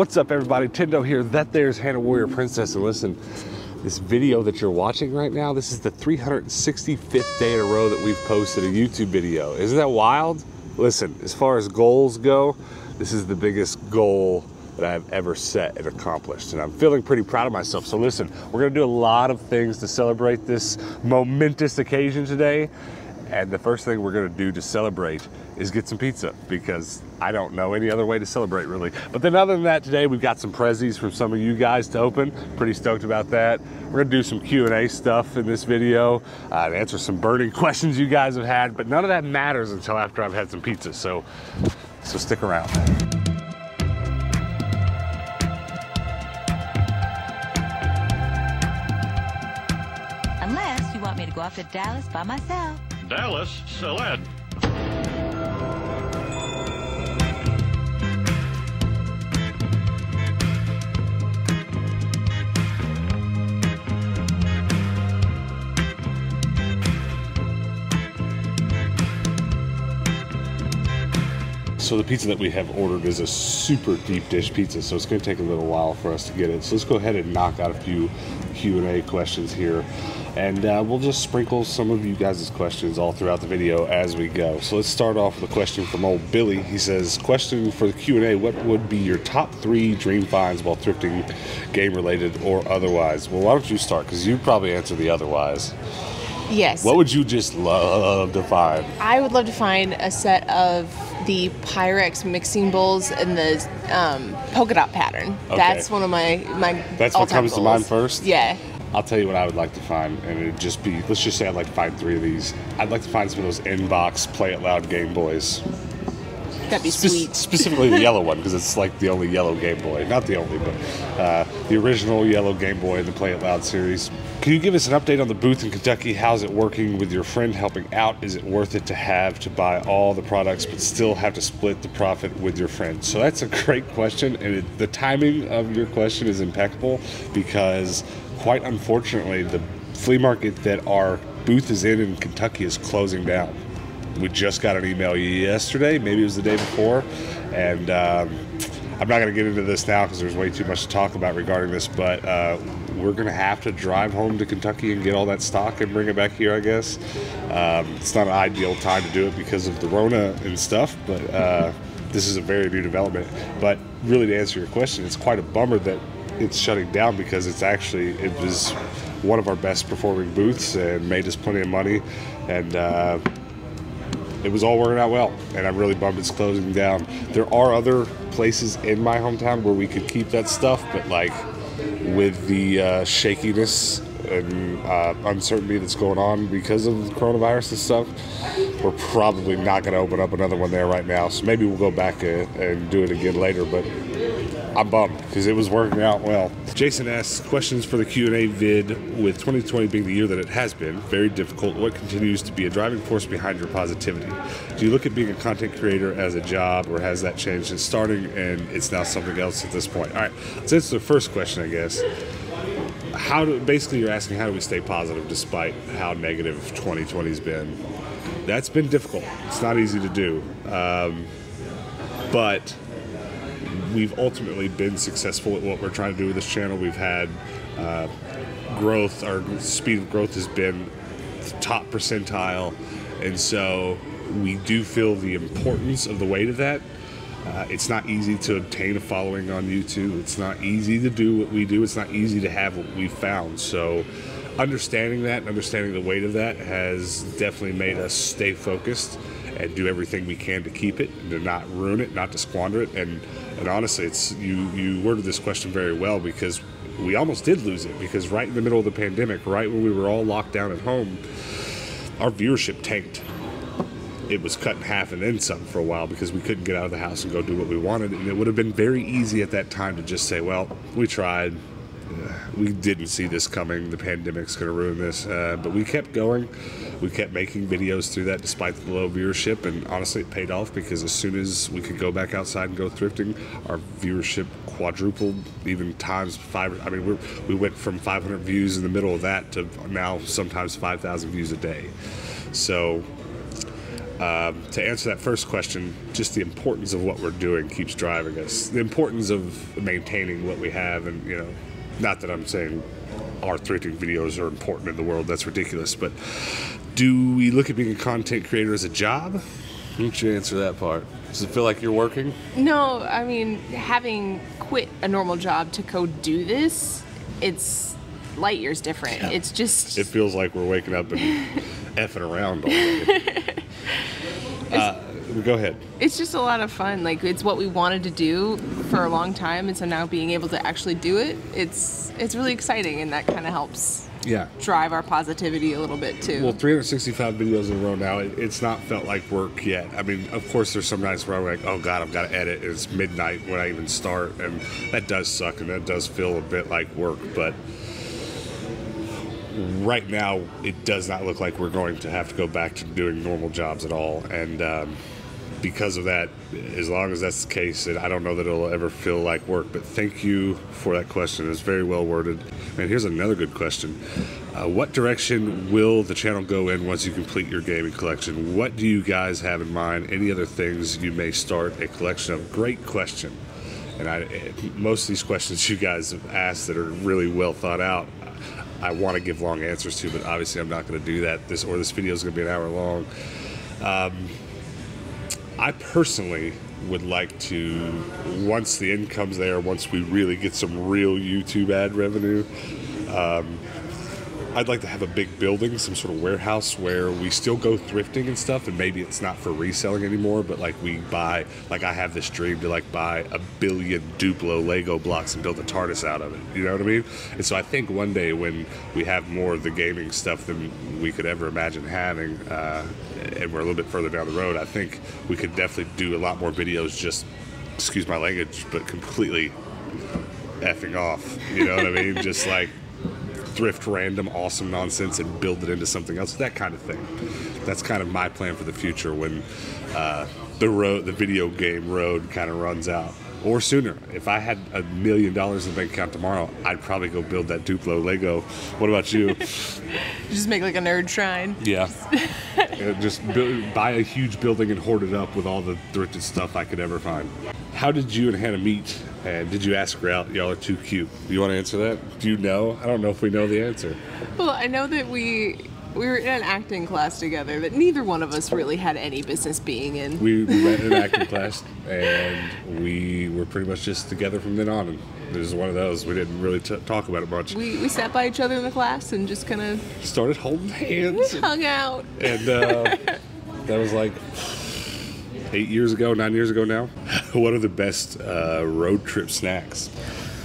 What's up, everybody? Tendo here. That there's Hannah Warrior Princess. And listen, this video that you're watching right now, this is the 365th day in a row that we've posted a YouTube video. Isn't that wild? Listen, as far as goals go, this is the biggest goal that I've ever set and accomplished. And I'm feeling pretty proud of myself. So listen, we're gonna do a lot of things to celebrate this momentous occasion today. And the first thing we're gonna do to celebrate is get some pizza because I don't know any other way to celebrate really. But then other than that today, we've got some prezzies from some of you guys to open. Pretty stoked about that. We're gonna do some Q&A stuff in this video uh, and answer some burning questions you guys have had, but none of that matters until after I've had some pizza. So, so stick around. Unless you want me to go off to Dallas by myself. Dallas, Salad. So the pizza that we have ordered is a super deep dish pizza, so it's going to take a little while for us to get it. So let's go ahead and knock out a few Q&A questions here, and uh, we'll just sprinkle some of you guys' questions all throughout the video as we go. So let's start off with a question from old Billy. He says, question for the Q&A, what would be your top three dream finds while thrifting, game-related or otherwise? Well, why don't you start, because you probably answer the otherwise. Yes. What would you just love to find? I would love to find a set of the Pyrex mixing bowls in the um, polka dot pattern. Okay. That's one of my my. That's what comes to mind first? Yeah. I'll tell you what I would like to find, and it'd just be let's just say I'd like to find three of these. I'd like to find some of those inbox Play It Loud Game Boys. That'd be Spe- sweet. specifically the yellow one, because it's like the only yellow Game Boy. Not the only, but uh, the original yellow Game Boy in the Play It Loud series. Can you give us an update on the booth in Kentucky? How's it working with your friend helping out? Is it worth it to have to buy all the products but still have to split the profit with your friend? So that's a great question, and it, the timing of your question is impeccable because, quite unfortunately, the flea market that our booth is in in Kentucky is closing down we just got an email yesterday, maybe it was the day before, and um, I'm not going to get into this now because there's way too much to talk about regarding this, but uh, we're going to have to drive home to Kentucky and get all that stock and bring it back here, I guess. Um, it's not an ideal time to do it because of the Rona and stuff, but uh, this is a very new development. But really, to answer your question, it's quite a bummer that it's shutting down because it's actually, it was one of our best performing booths and made us plenty of money. And, uh, it was all working out well, and I'm really bummed it's closing down. There are other places in my hometown where we could keep that stuff, but like with the uh, shakiness and uh, uncertainty that's going on because of the coronavirus and stuff, we're probably not going to open up another one there right now. So maybe we'll go back uh, and do it again later, but I'm bummed because it was working out well. Jason asks questions for the Q&A vid with 2020 being the year that it has been very difficult. What continues to be a driving force behind your positivity? Do you look at being a content creator as a job or has that changed since starting and it's now something else at this point? All right, let's answer the first question, I guess. How do basically you're asking how do we stay positive despite how negative 2020's been? That's been difficult. It's not easy to do, um, but we've ultimately been successful at what we're trying to do with this channel. We've had uh, growth, our speed of growth has been top percentile, and so we do feel the importance of the weight of that. Uh, it's not easy to obtain a following on YouTube. It's not easy to do what we do. It's not easy to have what we've found. So, understanding that, and understanding the weight of that, has definitely made us stay focused and do everything we can to keep it and to not ruin it, not to squander it. And and honestly, it's you you worded this question very well because we almost did lose it because right in the middle of the pandemic, right when we were all locked down at home, our viewership tanked. It was cut in half and then some for a while because we couldn't get out of the house and go do what we wanted. And it would have been very easy at that time to just say, well, we tried. We didn't see this coming. The pandemic's going to ruin this. Uh, but we kept going. We kept making videos through that despite the low viewership. And honestly, it paid off because as soon as we could go back outside and go thrifting, our viewership quadrupled, even times five. I mean, we're, we went from 500 views in the middle of that to now sometimes 5,000 views a day. So Um, to answer that first question, just the importance of what we're doing keeps driving us. The importance of maintaining what we have, and you know, not that I'm saying our thrifting videos are important in the world. That's ridiculous. But do we look at being a content creator as a job? Why don't you answer that part? Does it feel like you're working? No, I mean, having quit a normal job to go do this, it's light years different. It's just. It feels like we're waking up and effing around all day. Uh, go ahead. It's just a lot of fun. Like it's what we wanted to do for a long time, and so now being able to actually do it, it's it's really exciting, and that kind of helps Yeah. drive our positivity a little bit too. Well, 365 videos in a row now, it, it's not felt like work yet. I mean, of course, there's some nights where I'm like, oh God, I've got to edit. It's midnight when I even start. And that does suck and that does feel a bit like work. But right now, it does not look like we're going to have to go back to doing normal jobs at all. And um, because of that, as long as that's the case, it, I don't know that it'll ever feel like work. But thank you for that question. It's very well worded. And here's another good question. Uh, what direction will the channel go in once you complete your gaming collection? What do you guys have in mind? Any other things you may start a collection of? Great question. And I, most of these questions you guys have asked that are really well thought out, I want to give long answers to, but obviously I'm not going to do that. This or this video is going to be an hour long. I personally would like to, once the income's there, once we really get some real YouTube ad revenue, um, I'd like to have a big building, some sort of warehouse where we still go thrifting and stuff, and maybe it's not for reselling anymore, but like we buy, like I have this dream to like buy a billion Duplo Lego blocks and build a TARDIS out of it. You know what I mean? And so I think one day when we have more of the gaming stuff than we could ever imagine having, uh, and we're a little bit further down the road, I think we could definitely do a lot more videos just, excuse my language, but completely effing off. You know what I mean? Just like thrift random awesome nonsense and build it into something else. That kind of thing. That's kind of my plan for the future when uh, the road, the video game road, kind of runs out. Or sooner. If I had a million dollars in the bank account tomorrow, I'd probably go build that Duplo Lego. What about you? just make like a nerd shrine. Yeah. Uh, just build, buy a huge building and hoard it up with all the thrifted stuff I could ever find. How did you and Hannah meet? And did you ask her out? Y'all are too cute. Do you want to answer that? Do you know? I don't know if we know the answer. Well, I know that we we were in an acting class together that neither one of us really had any business being in. We, we met in an acting class and we were pretty much just together from then on. And it was one of those. We didn't really t- talk about it much. We, we sat by each other in the class and just kind of Started holding hands. and- hung out. and uh, that was like eight years ago, nine years ago now. One of the best uh, road trip snacks.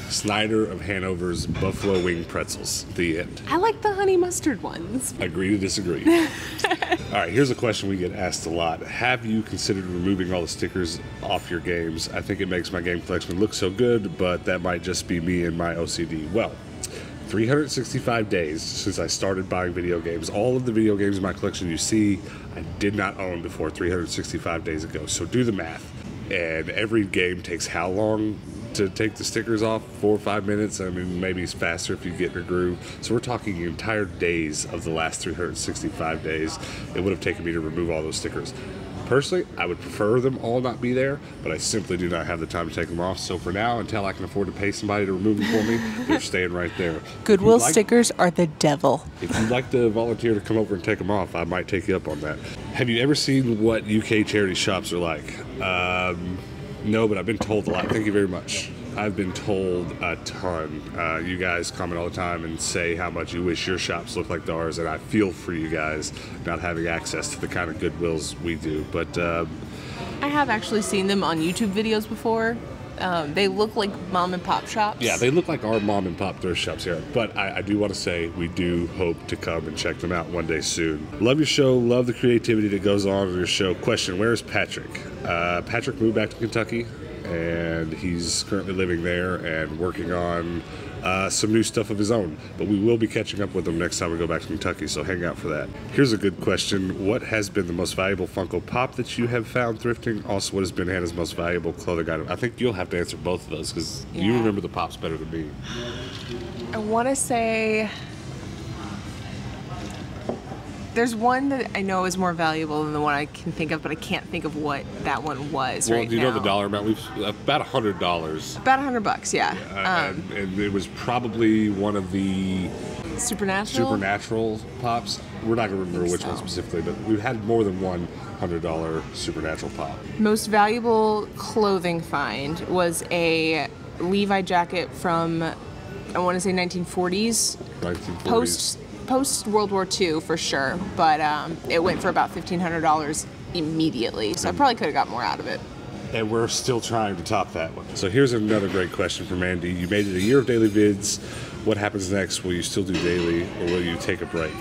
Snyder of Hanover's Buffalo Wing Pretzels. The end. I like the honey mustard ones. Agree to disagree. all right, here's a question we get asked a lot. Have you considered removing all the stickers off your games? I think it makes my game collection look so good, but that might just be me and my OCD. Well, 365 days since I started buying video games. All of the video games in my collection you see, I did not own before 365 days ago. So do the math. And every game takes how long to take the stickers off? Four or five minutes? I mean, maybe it's faster if you get in a groove. So we're talking entire days of the last 365 days. It would have taken me to remove all those stickers. Personally, I would prefer them all not be there, but I simply do not have the time to take them off. So for now, until I can afford to pay somebody to remove them for me, they're staying right there. Goodwill like- stickers are the devil. If you'd like to volunteer to come over and take them off, I might take you up on that. Have you ever seen what UK charity shops are like? Um, no, but I've been told a lot. Thank you very much. I've been told a ton. Uh, you guys comment all the time and say how much you wish your shops looked like ours, and I feel for you guys not having access to the kind of goodwills we do. But um, I have actually seen them on YouTube videos before. Um, they look like mom and pop shops. Yeah, they look like our mom and pop thrift shops here. But I, I do want to say we do hope to come and check them out one day soon. Love your show. Love the creativity that goes on in your show. Question: Where is Patrick? Uh, Patrick moved back to Kentucky, and he's currently living there and working on uh, some new stuff of his own. But we will be catching up with him next time we go back to Kentucky. So hang out for that. Here's a good question: What has been the most valuable Funko Pop that you have found thrifting? Also, what has been Hannah's most valuable clothing item? I think you'll have to answer both of those because you remember the pops better than me. I want to say. There's one that I know is more valuable than the one I can think of, but I can't think of what that one was Well, right do you now. know the dollar amount? We've about a hundred dollars, About a hundred bucks, yeah. uh, um, and, and it was probably one of the Supernatural. supernatural pops. We're not going to remember which one specifically, but we've had more than one hundred dollar supernatural pop. Most valuable clothing find was a Levi jacket from I want to say 1940s, 1940s. post post World War II for sure, but um, it went for about fifteen hundred dollars immediately. So I probably could have got more out of it. and we're still trying to top that one. So here's another great question from Andy. You made it a year of daily vids. What happens next? Will you still do daily, or will you take a break?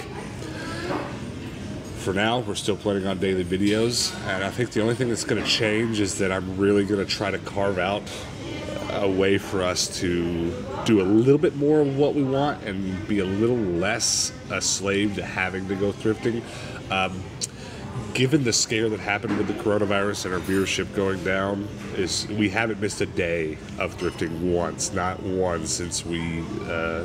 For now, we're still planning on daily videos, and I think the only thing that's going to change is that I'm really going to try to carve out a way for us to do a little bit more of what we want and be a little less a slave to having to go thrifting. Um, given the scare that happened with the coronavirus and our viewership going down, is we haven't missed a day of thrifting once, not once since we uh,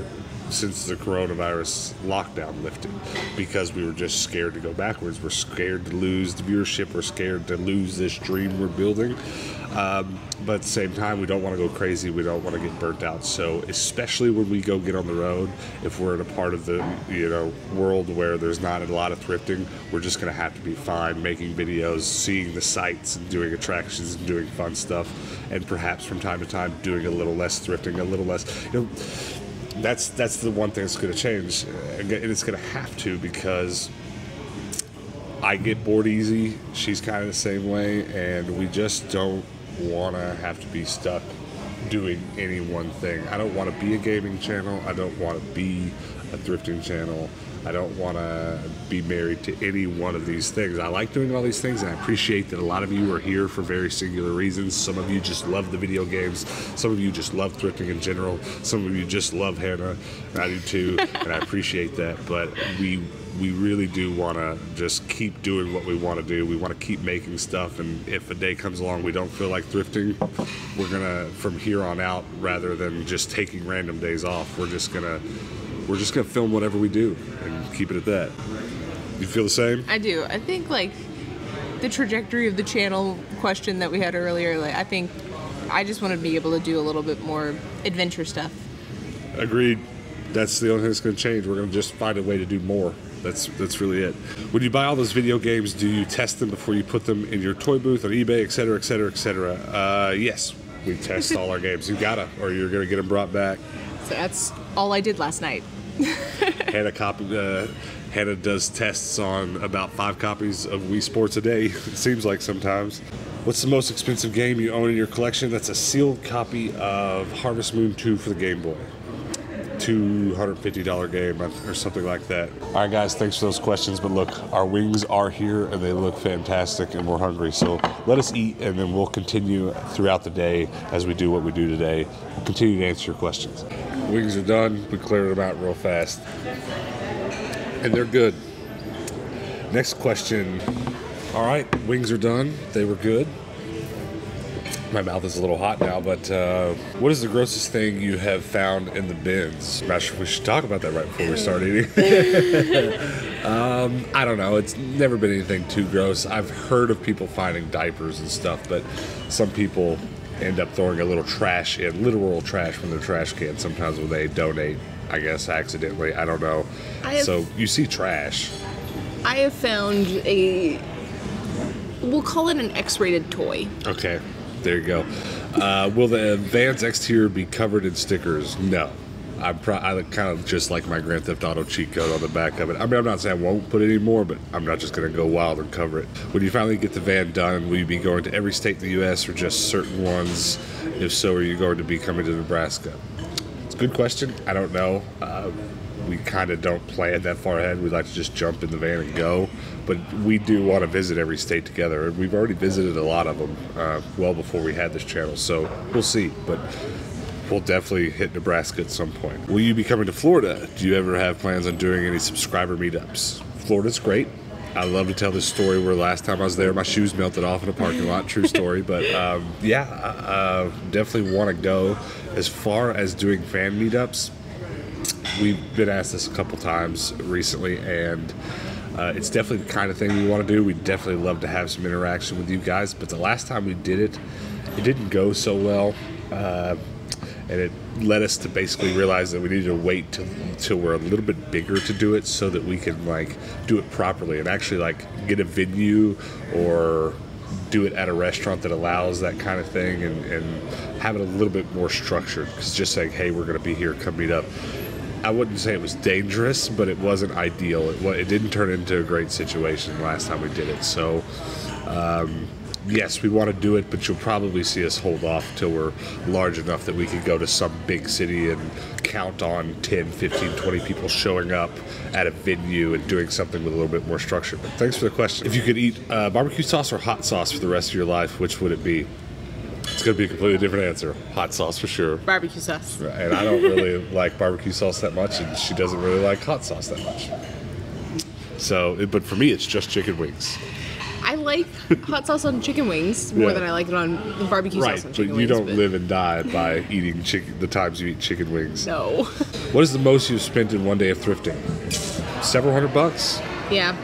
since the coronavirus lockdown lifted, because we were just scared to go backwards. We're scared to lose the viewership. We're scared to lose this dream we're building. Um, but at the same time, we don't want to go crazy. We don't want to get burnt out. So, especially when we go get on the road, if we're in a part of the you know world where there's not a lot of thrifting, we're just going to have to be fine making videos, seeing the sights, and doing attractions and doing fun stuff, and perhaps from time to time doing a little less thrifting, a little less. You know, that's that's the one thing that's going to change, and it's going to have to because I get bored easy. She's kind of the same way, and we just don't want to have to be stuck doing any one thing. I don't want to be a gaming channel. I don't want to be a thrifting channel. I don't want to be married to any one of these things. I like doing all these things, and I appreciate that a lot of you are here for very singular reasons. Some of you just love the video games. Some of you just love thrifting in general. Some of you just love Hannah. I do too, and I appreciate that. But we we really do want to just keep doing what we want to do. We want to keep making stuff, and if a day comes along we don't feel like thrifting, we're gonna from here on out, rather than just taking random days off, we're just gonna we're just gonna film whatever we do and keep it at that. You feel the same? I do. I think like the trajectory of the channel question that we had earlier. Like I think I just want to be able to do a little bit more adventure stuff. Agreed. That's the only thing that's going to change. We're going to just find a way to do more. That's that's really it. When you buy all those video games, do you test them before you put them in your toy booth on eBay, et cetera, et cetera, et cetera? Uh, yes, we test all our games. You gotta, or you're going to get them brought back. So that's all I did last night. Hannah copy. Uh, Hannah does tests on about five copies of Wii Sports a day. It seems like sometimes. What's the most expensive game you own in your collection? That's a sealed copy of Harvest Moon 2 for the Game Boy. $250 game or something like that. All right, guys, thanks for those questions. But look, our wings are here and they look fantastic and we're hungry. So let us eat and then we'll continue throughout the day as we do what we do today. We'll continue to answer your questions. Wings are done. We cleared them out real fast. And they're good. Next question. All right, wings are done. They were good. My mouth is a little hot now, but uh, what is the grossest thing you have found in the bins? I'm not sure if we should talk about that right before we start eating. um, I don't know. It's never been anything too gross. I've heard of people finding diapers and stuff, but some people end up throwing a little trash in, literal trash from their trash can sometimes when they donate, I guess accidentally. I don't know. I have- so you see trash. I have found a we'll call it an X-rated toy. Okay, there you go. Uh, will the Vans exterior be covered in stickers? No. I'm pro- I kind of just like my Grand Theft Auto cheat code on the back of it. I mean, I'm not saying I won't put it anymore, but I'm not just going to go wild and cover it. When you finally get the van done, will you be going to every state in the U.S. or just certain ones? If so, are you going to be coming to Nebraska? It's a good question. I don't know. Uh, we kind of don't plan that far ahead. We like to just jump in the van and go. But we do want to visit every state together. We've already visited a lot of them uh, well before we had this channel. So we'll see. But we'll definitely hit Nebraska at some point. Will you be coming to Florida? Do you ever have plans on doing any subscriber meetups? Florida's great. I love to tell this story where last time I was there, my shoes melted off in a parking lot. True story. But um, yeah, I uh, definitely want to go. As far as doing fan meetups, we've been asked this a couple times recently, and Uh, it's definitely the kind of thing we want to do. We'd definitely love to have some interaction with you guys. But the last time we did it, it didn't go so well. Uh, and it led us to basically realize that we needed to wait till, till we're a little bit bigger to do it so that we can like do it properly and actually like get a venue or do it at a restaurant that allows that kind of thing and, and have it a little bit more structured because just saying hey we're going to be here come meet up i wouldn't say it was dangerous but it wasn't ideal it, it didn't turn into a great situation last time we did it so um, yes, we want to do it, but you'll probably see us hold off till we're large enough that we could go to some big city and count on 10, 15, 20 people showing up at a venue and doing something with a little bit more structure. But thanks for the question. If you could eat uh, barbecue sauce or hot sauce for the rest of your life, which would it be? It's going to be a completely different answer. Hot sauce for sure. Barbecue sauce. And I don't really like barbecue sauce that much, and she doesn't really like hot sauce that much. So, but for me, it's just chicken wings. I like hot sauce on chicken wings more Yeah. than I like it on barbecue Right, sauce on but chicken you wings. don't live and die by eating chicken. The times you eat chicken wings. No. What is the most you've spent in one day of thrifting? Several hundred bucks. yeah.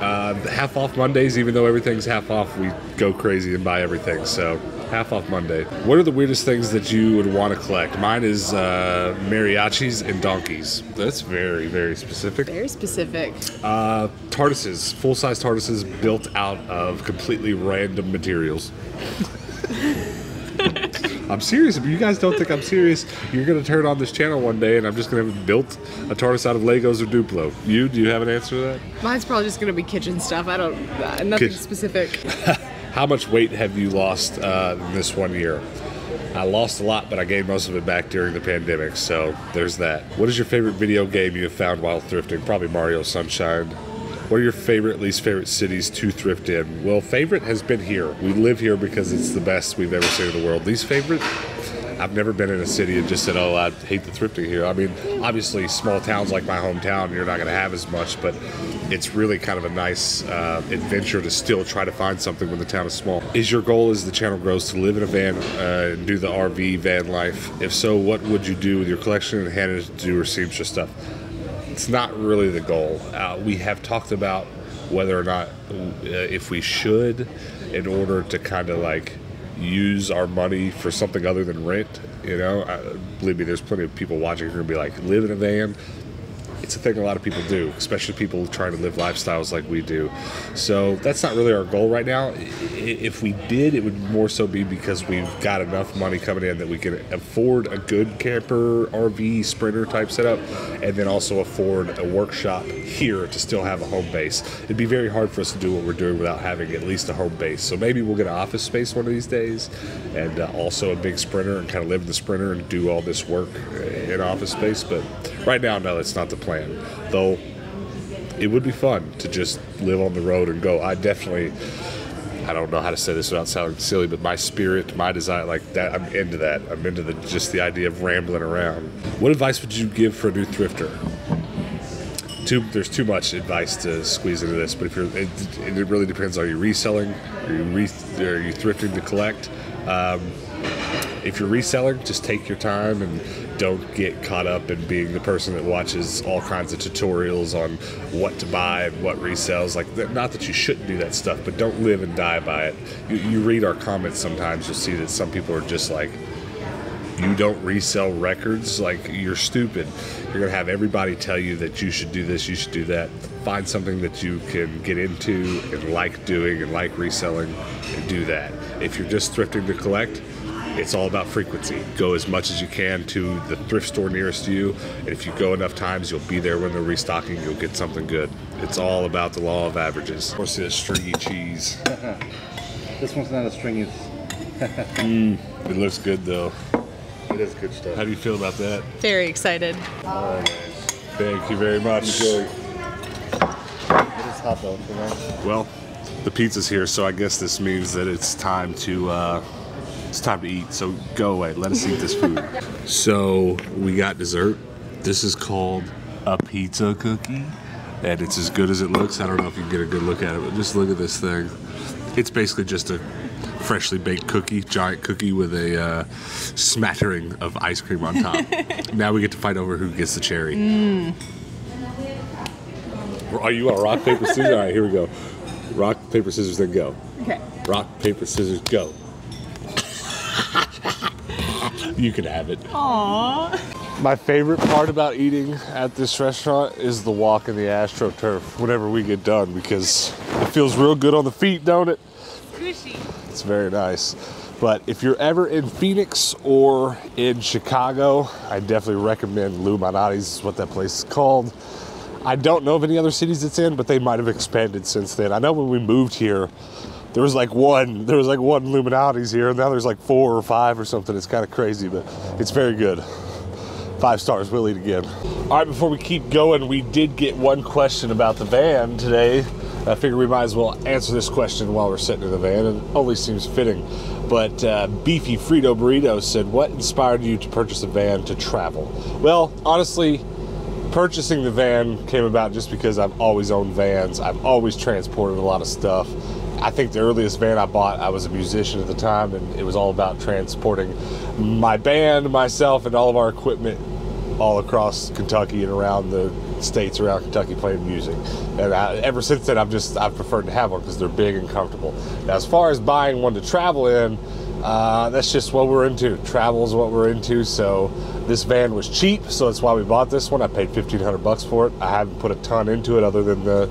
Uh, half off Mondays, even though everything's half off, we go crazy and buy everything. So half off Monday. What are the weirdest things that you would want to collect? Mine is uh, mariachis and donkeys. That's very very specific. Very specific. Uh, TARDISes, full size TARDISes built out of completely random materials. I'm serious. If you guys don't think I'm serious, you're going to turn on this channel one day and I'm just going to have built a TARDIS out of Legos or Duplo. You, do you have an answer to that? Mine's probably just gonna be kitchen stuff. I don't. Uh, nothing Kitchen. specific. How much weight have you lost uh, this one year? I lost a lot, but I gained most of it back during the pandemic, so there's that. What is your favorite video game you have found while thrifting? Probably Mario Sunshine. What are your favorite, least favorite cities to thrift in? Well, favorite has been here. We live here because it's the best we've ever seen in the world. Least favorite? I've never been in a city and just said, "Oh, I hate the thrifting here." I mean, obviously, small towns like my hometown, you're not going to have as much, but it's really kind of a nice uh, adventure to still try to find something when the town is small. Is your goal as the channel grows to live in a van uh, and do the RV van life? If so, what would you do with your collection and hand it to do or seamstress stuff? It's not really the goal. Uh, we have talked about whether or not uh, if we should, in order to kind of like use our money for something other than rent. You know, uh, believe me, there's plenty of people watching who are gonna be like, live in a van. It's a thing a lot of people do, especially people trying to live lifestyles like we do. So that's not really our goal right now. If we did, it would more so be because we've got enough money coming in that we can afford a good camper, RV, sprinter type setup, and then also afford a workshop here to still have a home base. It'd be very hard for us to do what we're doing without having at least a home base. So maybe we'll get an office space one of these days, and uh, also a big sprinter and kind of live in the sprinter and do all this work in office space. But right now, no, that's not the plan. Though it would be fun to just live on the road and go. I definitely. I don't know how to say this without sounding silly, but my spirit, my desire, like that, I'm into that. I'm into the just the idea of rambling around. What advice would you give for a new thrifter? Too, there's too much advice to squeeze into this, but if you're, it, it really depends. Are you reselling? Are you, re, are you thrifting to collect? Um, if you're reselling, just take your time and don't get caught up in being the person that watches all kinds of tutorials on what to buy and what resells. Like, not that you shouldn't do that stuff, but don't live and die by it. You, you read our comments sometimes, you'll see that some people are just like, you don't resell records, like you're stupid. You're gonna have everybody tell you that you should do this, you should do that. Find something that you can get into and like doing and like reselling and do that. If you're just thrifting to collect, it's all about frequency. Go as much as you can to the thrift store nearest to you, and if you go enough times, you'll be there when they're restocking. You'll get something good. It's all about the law of averages. Of course, the stringy cheese. This one's not as stringy. It looks good though. It is good stuff. How do you feel about that? Very excited. Thank you very much. Enjoy. It is hot though. Well, the pizza's here, so I guess this means that it's time to uh, it's time to eat. So go away. Let us eat this food. so we got dessert. This is called a pizza cookie, and it's as good as it looks. I don't know if you can get a good look at it, but just look at this thing. It's basically just a freshly baked cookie, giant cookie with a uh, smattering of ice cream on top. now we get to fight over who gets the cherry. Are you on rock, paper, scissors? All right, here we go. Rock, paper, scissors, then go. Okay. Rock, paper, scissors, go. You can have it. Aww. My favorite part about eating at this restaurant is the walk in the AstroTurf whenever we get done because it feels real good on the feet, don't it? Squishy. It's very nice. But if you're ever in Phoenix or in Chicago, I definitely recommend Lou Malnati's is what that place is called. I don't know of any other cities it's in, but they might have expanded since then. I know when we moved here, there was like one, there was like one Illuminati's here, and now there's like four or five or something. It's kind of crazy, but it's very good. Five stars, we'll eat again. All right, before we keep going, we did get one question about the van today. I figure we might as well answer this question while we're sitting in the van. It only seems fitting. But uh, Beefy Frito Burrito said, What inspired you to purchase a van to travel? Well, honestly, purchasing the van came about just because I've always owned vans. I've always transported a lot of stuff. I think the earliest van I bought, I was a musician at the time, and it was all about transporting my band, myself, and all of our equipment all across Kentucky and around the states around Kentucky playing music. And I, ever since then, I've just I've preferred to have one because they're big and comfortable. Now, as far as buying one to travel in, uh, that's just what we're into. Travel is what we're into. So this van was cheap, so that's why we bought this one. I paid fifteen hundred bucks for it. I haven't put a ton into it other than the,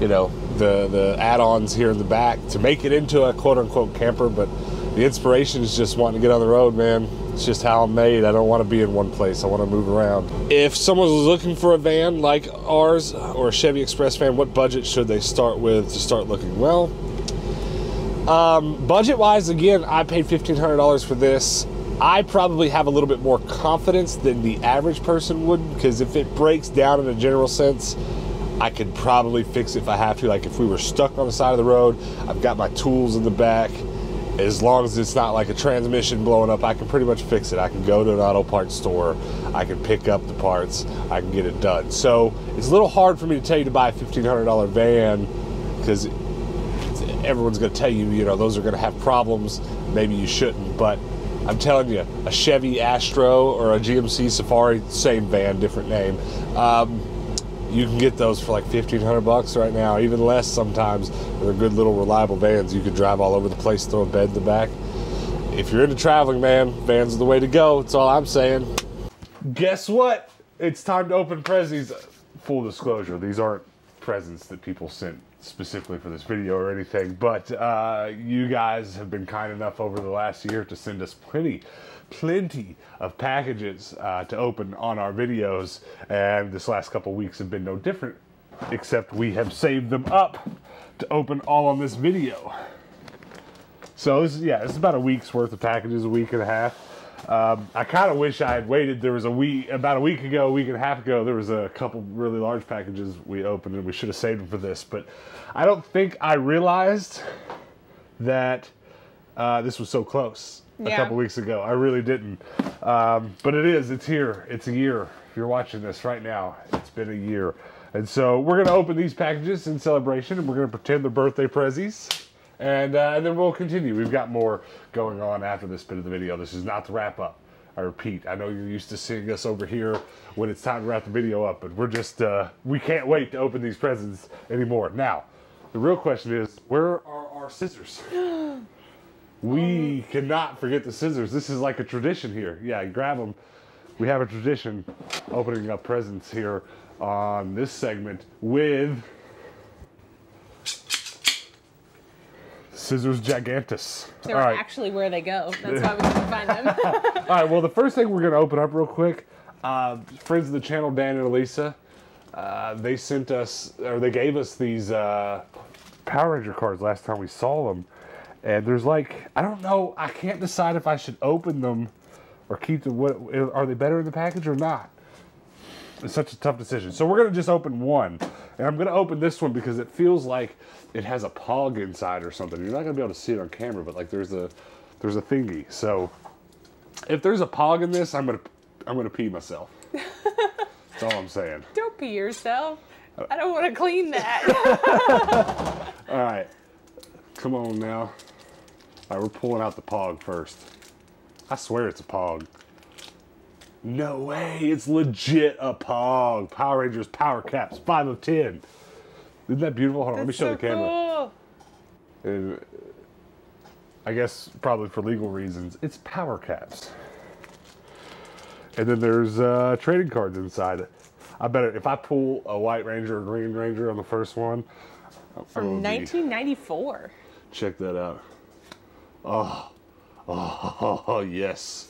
you know, the the add-ons here in the back to make it into a quote-unquote camper. But the inspiration is just wanting to get on the road, man. It's just how I'm made. I don't want to be in one place. I want to move around. If someone was looking for a van like ours or a Chevy Express van, what budget should they start with to start looking? Well, um, budget wise, again, I paid $1,500 for this. I probably have a little bit more confidence than the average person would because if it breaks down in a general sense, I could probably fix it if I have to. Like if we were stuck on the side of the road, I've got my tools in the back. As long as it's not like a transmission blowing up, I can pretty much fix it. I can go to an auto parts store, I can pick up the parts, I can get it done. So it's a little hard for me to tell you to buy a $1,500 van because everyone's going to tell you, you know, those are going to have problems. Maybe you shouldn't, but I'm telling you, a Chevy Astro or a GMC Safari, same van, different name. Um, you can get those for like 1500 bucks right now, even less sometimes. They're good little reliable vans. You could drive all over the place, throw a bed in the back. If you're into traveling, man, vans are the way to go. That's all I'm saying. Guess what? It's time to open Prezzies. Full disclosure, these aren't presents that people sent specifically for this video or anything, but uh, you guys have been kind enough over the last year to send us plenty, plenty of packages uh, to open on our videos, and this last couple weeks have been no different, except we have saved them up to open all on this video. So this is, yeah, is about a week's worth of packages, a week and a half. Um, I kind of wish I had waited. There was a week, about a week ago, a week and a half ago, there was a couple really large packages we opened and we should have saved them for this. But I don't think I realized that uh, this was so close a Yeah. couple weeks ago. I really didn't. Um, but it is, it's here. It's a year. If you're watching this right now, it's been a year. And so we're going to open these packages in celebration and we're going to pretend they're birthday prezzies. And, uh, and then we'll continue. We've got more going on after this bit of the video. This is not the wrap up. I repeat, I know you're used to seeing us over here when it's time to wrap the video up, but we're just, uh, we can't wait to open these presents anymore. Now, the real question is, where are our scissors? we cannot forget the scissors. This is like a tradition here. Yeah, grab them. We have a tradition opening up presents here on this segment with Scissors Gigantus. They're All right. actually where they go. That's why we can find them. All right, well, the first thing we're going to open up real quick, uh, friends of the channel, Dan and Elisa, uh, they sent us, or they gave us these uh, Power Ranger cards last time we saw them. And there's like, I don't know, I can't decide if I should open them or keep them. What, are they better in the package or not? It's such a tough decision. So we're going to just open one. And I'm going to open this one because it feels like it has a pog inside or something. You're not going to be able to see it on camera, but like there's a there's a thingy. So if there's a pog in this, I'm going to I'm going to pee myself. That's all I'm saying. Don't pee yourself. I don't want to clean that. All right. Come on now. All right, we're pulling out the pog first. I swear it's a pog. No way, it's legit a pog. Power Rangers Power Caps, 5 of 10. Isn't that beautiful? Hold on, let me show so the camera. cool. And I guess probably for legal reasons, it's power caps. And then there's uh, trading cards inside. I bet if I pull a white ranger or green ranger on the first one, From 1994. Check that out. Oh, oh, oh, yes.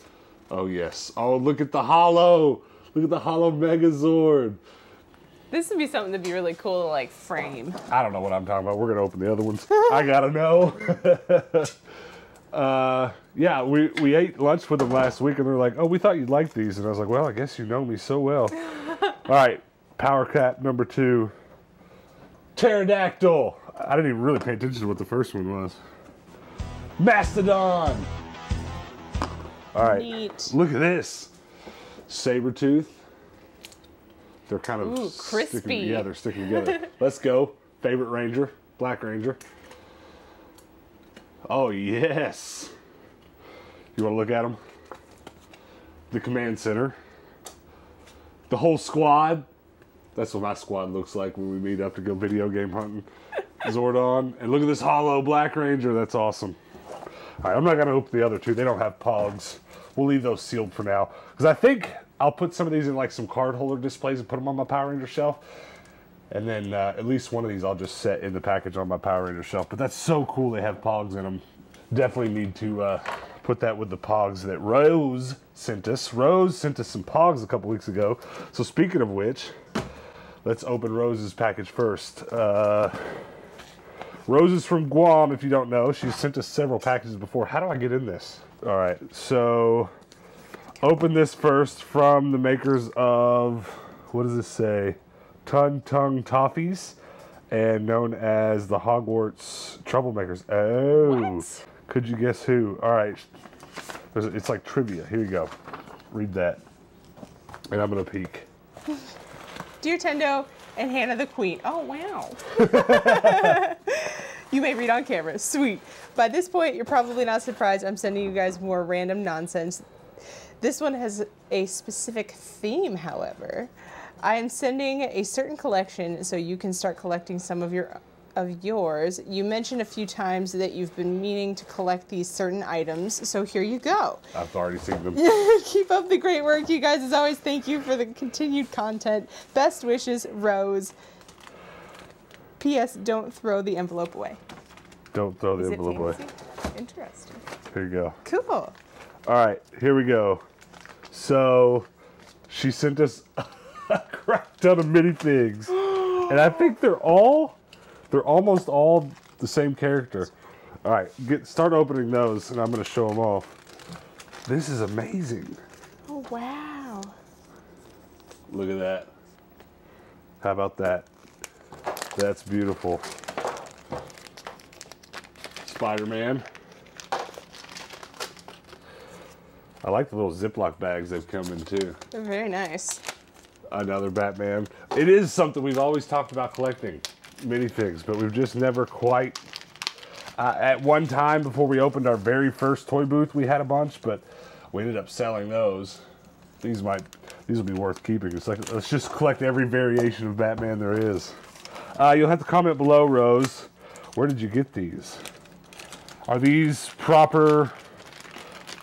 Oh, yes. Oh, look at the hollow. Look at the hollow Megazord. This would be something that'd be really cool to like frame. I don't know what I'm talking about. We're going to open the other ones. I got to know. uh, yeah, we, we ate lunch with them last week and they're like, oh, we thought you'd like these. And I was like, well, I guess you know me so well. All right, power cap number two Pterodactyl. I didn't even really pay attention to what the first one was. Mastodon. All right, Neat. look at this. Sabertooth. They're kind of Ooh, sticking- crispy. yeah, they're sticking together. Let's go. Favorite Ranger, Black Ranger. Oh yes. You want to look at them? The command center. The whole squad. That's what my squad looks like when we meet up to go video game hunting. Zordon. And look at this hollow Black Ranger. That's awesome. All right, I'm not going to open the other two. They don't have pogs. We'll leave those sealed for now. Because I think I'll put some of these in like some card holder displays and put them on my Power Ranger shelf. And then uh, at least one of these I'll just set in the package on my Power Ranger shelf. But that's so cool they have pogs in them. Definitely need to uh, put that with the pogs that Rose sent us. Rose sent us some pogs a couple weeks ago. So speaking of which, let's open Rose's package first. Uh, Rose is from Guam, if you don't know. She's sent us several packages before. How do I get in this? All right, so open this first from the makers of, what does this say? Ton-Tongue Toffees, and known as the Hogwarts Troublemakers. Oh, What? could you guess who? All right, There's, it's like trivia. Here you go. Read that. And I'm going to peek. Dear Tendo and Hannah the Queen. Oh, wow. you may read on camera. Sweet. By this point, you're probably not surprised I'm sending you guys more random nonsense. This one has a specific theme, however. I am sending a certain collection so you can start collecting some of your of yours. You mentioned a few times that you've been meaning to collect these certain items, so here you go. I've already seen them. Keep up the great work, you guys. As always, thank you for the continued content. Best wishes, Rose. P.S. Don't throw the envelope away. Don't throw the Is envelope away. Interesting. Here you go. Cool. All right, here we go. So she sent us a crap ton of minifigs, and I think they're all, they're almost all the same character. All right, get start opening those, and I'm gonna show them off. This is amazing. Oh wow. Look at that. How about that? That's beautiful. Spider-Man. I like the little Ziploc bags they've come in too. They're very nice. Another Batman. It is something we've always talked about collecting, minifigs, but we've just never quite. Uh, at one time, before we opened our very first toy booth, we had a bunch, but we ended up selling those. These might, these will be worth keeping. It's like let's just collect every variation of Batman there is. Uh, you'll have to comment below, Rose. Where did you get these? Are these proper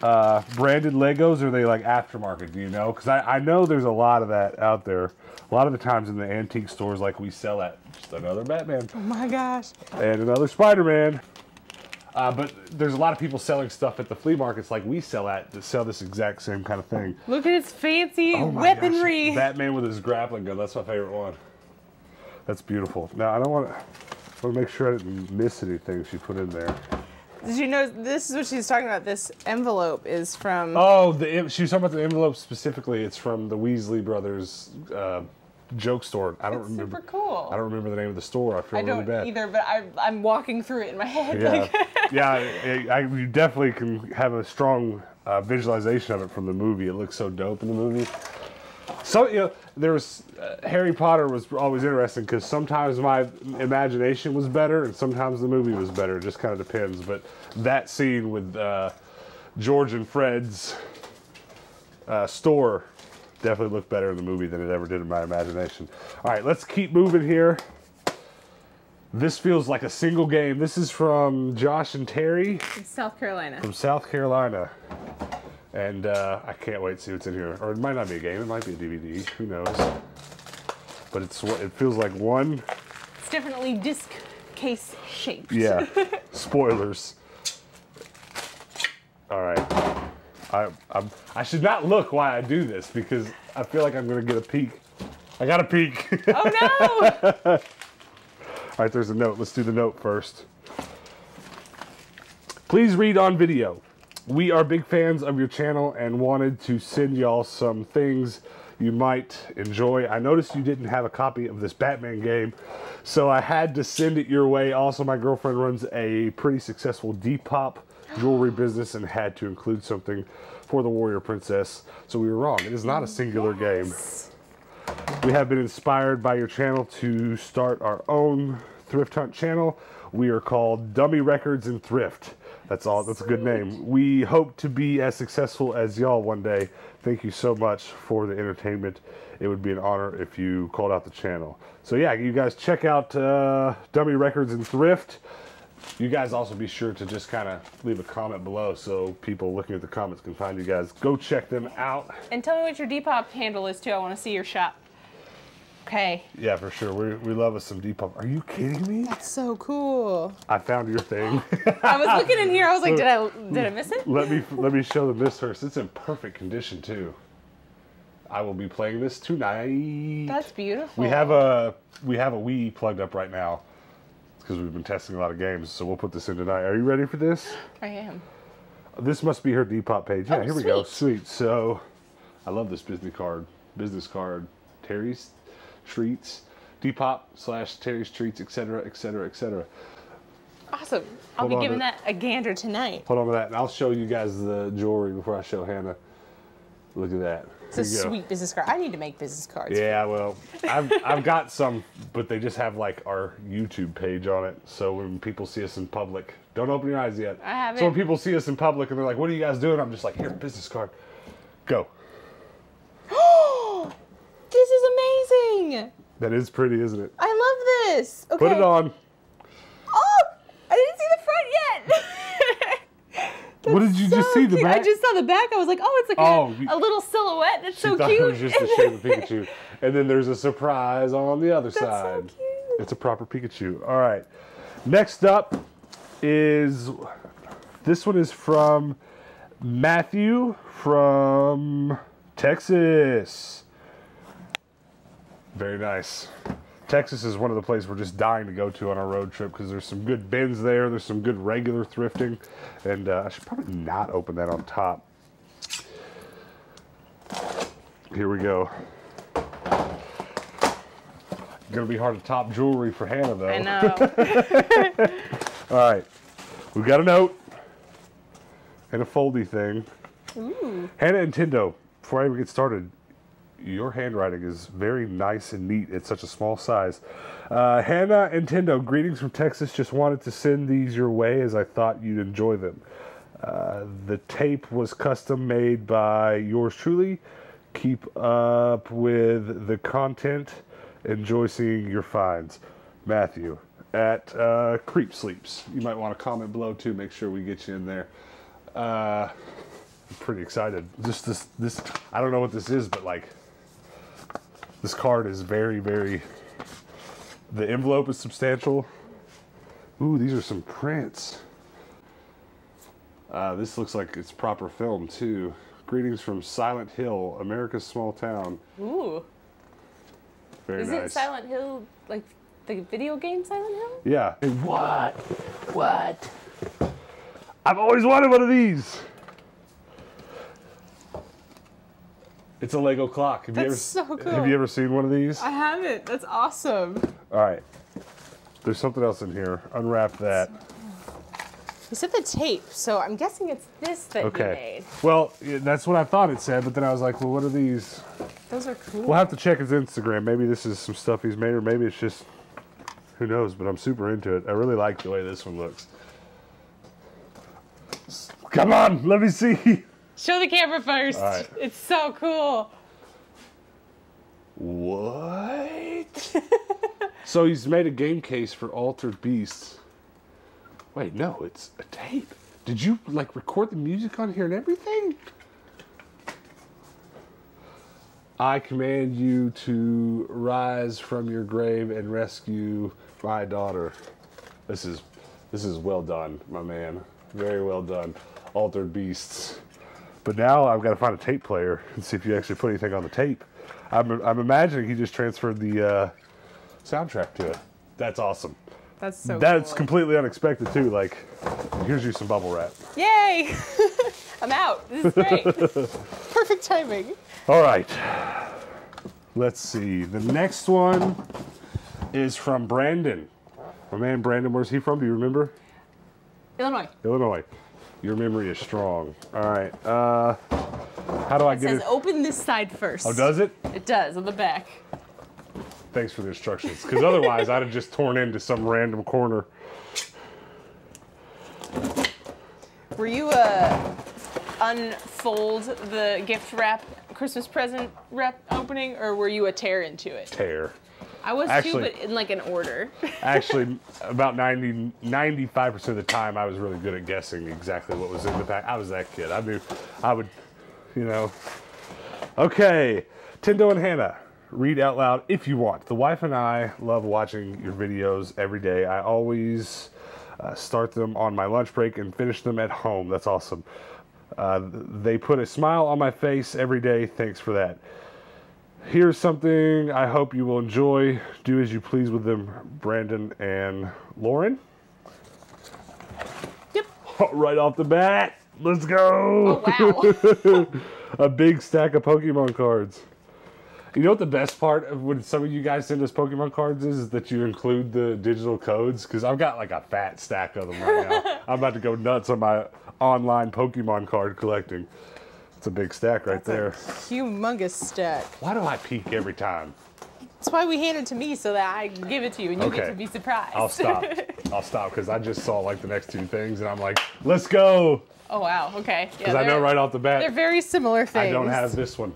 uh, branded Legos or are they like aftermarket? Do you know? Because I, I know there's a lot of that out there. A lot of the times in the antique stores, like we sell at another Batman Oh my gosh. and another Spider-Man. Uh, but there's a lot of people selling stuff at the flea markets like we sell at that sell this exact same kind of thing. Look at his fancy Oh my gosh, weaponry. Batman with his grappling gun. That's my favorite one. That's beautiful. Now I don't want to. want to make sure I didn't miss anything she put in there. Did you know this is what she's talking about? This envelope is from. Oh, the she was talking about the envelope specifically. It's from the Weasley brothers uh, joke store. I don't It's remember. super cool. I don't remember the name of the store. I feel I really don't bad. either, but I, I'm walking through it in my head. Yeah, Like, yeah. I, I, you definitely can have a strong uh, visualization of it from the movie. It looks so dope in the movie. So you know, there was uh, Harry Potter was always interesting because sometimes my imagination was better and sometimes the movie was better. It just kind of depends. But that scene with uh, George and Fred's uh, store definitely looked better in the movie than it ever did in my imagination. All right, let's keep moving here. This feels like a single game. This is from Josh and Terry From South Carolina. from South Carolina. And uh, I can't wait to see what's in here. Or it might not be a game. It might be a DVD. Who knows? But it's what it feels like one. It's definitely disc case shaped. Yeah. Spoilers. All right. I I'm, I should not look while I do this because I feel like I'm gonna get a peek. I got a peek. Oh no! All right, there's a note. Let's do the note first. Please read on video. We are big fans of your channel and wanted to send y'all some things you might enjoy. I noticed you didn't have a copy of this Batman game, so I had to send it your way. Also, my girlfriend runs a pretty successful Depop jewelry business and had to include something for the Warrior Princess. So we were wrong. It is not a singular game. We have been inspired by your channel to start our own thrift hunt channel. We are called Dummy Records and Thrift. That's all. That's a good name. We hope to be as successful as y'all one day. Thank you so much for the entertainment. It would be an honor if you called out the channel. So yeah, you guys check out uh, Dummy Records and Thrift. You guys also be sure to just kind of leave a comment below so people looking at the comments can find you guys. Go check them out. and tell me what your Depop handle is too. I want to see your shop. Okay. Yeah, for sure. We, we love us some Depop. Are you kidding me? That's so cool. I found your thing. I was looking in here. I was like, did I did I miss it? let me let me show the miss first. It's in perfect condition too. I will be playing this tonight. That's beautiful. we have a we have a Wii plugged up right now because we've been testing a lot of games. So we'll put this in tonight. Are you ready for this? I am. This must be her Depop page. Yeah, Oh, here we go. sweet. Sweet. So I love this business card. Business card. Terry's Treats. Depop slash Terry's Treats, etc., etc., etc. Awesome. I'll Hold be giving that a gander tonight. Hold on to that, and I'll show you guys the jewelry before I show Hannah. Look at that. It's a Here sweet business card. I need to make business cards. Yeah, well, I've I've got some, but they just have like our YouTube page on it. So when people see us in public, don't open your eyes yet. I haven't. So when people see us in public and they're like, "What are you guys doing?" I'm just like, "Here, business card, go." This is amazing. That is pretty, isn't it? I love this. Okay. Put it on. Oh, I didn't see the front yet. What did you just So see? The back? I just saw the back. I was like, oh, it's like Oh, a, a little silhouette. It's She so cute. it was just the shape of Pikachu, and then there's a surprise on the other so side. cute. It's a proper Pikachu. All right. Next up is this one is from Matthew from Texas. Very nice. Texas is one of the places we're just dying to go to on our road trip because there's some good bins there. There's some good regular thrifting, and uh, I should probably not open that on top. Here we go. Gonna be hard to top jewelry for Hannah though. I know. All right, we've got a note and a foldy thing. Hannah and Tendo, before I even get started, your handwriting is very nice and neat at such a small size. Uh, Hannah and Tendo, greetings from Texas. Just wanted to send these your way as I thought you'd enjoy them. Uh, the tape was custom made by yours truly. Keep up with the content. Enjoy seeing your finds. Matthew at uh, Creep Sleeps. You might want to comment below too. Make sure we get you in there. Uh, I'm pretty excited. Just this, this. I don't know what this is, but like, this card is very, very. The envelope is substantial. Ooh, these are some prints. Uh, this looks like it's proper film too. Greetings from Silent Hill, America's small town. Ooh. Very Is nice. it Silent Hill, like the video game Silent Hill? Yeah. What? What? I've always wanted one of these. It's a Lego clock. Have you ever That's so Have you ever seen one of these? I haven't. That's awesome. All right. There's something else in here. Unwrap that. You said the tape, so I'm guessing it's this that you Okay. made. Well, that's what I thought it said, but then I was like, well, what are these? Those are cool. We'll have to check his Instagram. Maybe this is some stuff he's made, or maybe it's just who knows. But I'm super into it. I really like the way this one looks. Come on, let me see. Show the camera first. Right. It's so cool. What? So he's made a game case for Altered Beasts. Wait, no, it's a tape. Did you like record the music on here and everything? I command you to rise from your grave and rescue my daughter. This is this is well done, my man. Very well done. Altered Beasts. But now I've got to find a tape player and see if you actually put anything on the tape. I'm, I'm imagining he just transferred the uh, soundtrack to it. That's awesome. That's so That's cool. completely unexpected too. Like, here's you some bubble wrap. Yay! I'm out. This is great. Perfect timing. All right. Let's see. The next one is from Brandon. My man Brandon, where's he from? Do you remember? Illinois. Illinois. Your memory is strong. All right. Uh, how do I It get says it? Says open this side first. Oh, does it? It does on the back. Thanks for the instructions. Because otherwise, I'd have just torn into some random corner. Were you uh unfold the gift wrap Christmas present wrap opening, or were you a tear into it? Tear. I was Actually- too, but in like an order. Actually, about 90, 95% of the time, I was really good at guessing exactly what was in the pack. I was that kid. I knew I would, you know. Okay, Tendo and Hannah, read out loud if you want. The wife and I love watching your videos every day. I always uh, start them on my lunch break and finish them at home. That's awesome. Uh, they put a smile on my face every day. Thanks for that. Here's something I hope you will enjoy. Do as you please with them, Brandon and Lauren. Yep. Right off the bat, let's go. Oh wow. A big stack of Pokemon cards. You know what the best part of when some of you guys send us Pokemon cards is, is that you include the digital codes? Because I've got like a fat stack of them right now. I'm about to go nuts on my online Pokemon card collecting. It's a big stack right there. Humongous stack. Why do I peek every time? That's why we hand it to me so that I give it to you and you get to be surprised. I'll stop. I'll stop because I just saw like the next two things and I'm like, let's go. oh wow. Okay. Yeah. Because I know right off the bat They're very similar things. I don't have this one.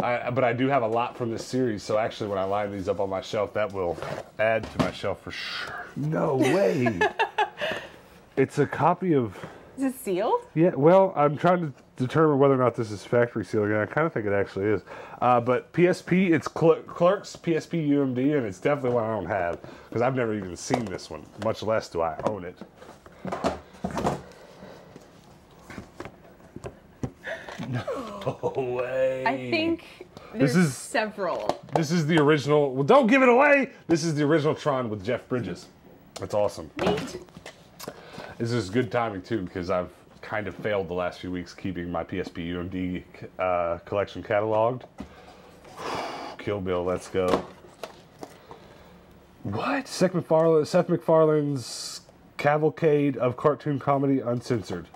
I, but I do have a lot from this series, so actually, when I line these up on my shelf, that will add to my shelf for sure. No way. it's a copy of. Is it sealed? Yeah, well, I'm trying to determine whether or not this is factory sealed and I kind of think it actually is. Uh, but PSP, it's Cl- Clerks PSP UMD, and it's definitely one I don't have because I've never even seen this one, much less do I own it. No way. I think This there's is- several. This is the original. Well, don't give it away. This is the original Tron with Jeff Bridges. That's awesome. Neat. This is good timing too because I've kind of failed the last few weeks keeping my PSP UMD uh, collection cataloged. Kill Bill, let's go. What? Seth, MacFarlane, Seth MacFarlane's Cavalcade of Cartoon Comedy Uncensored.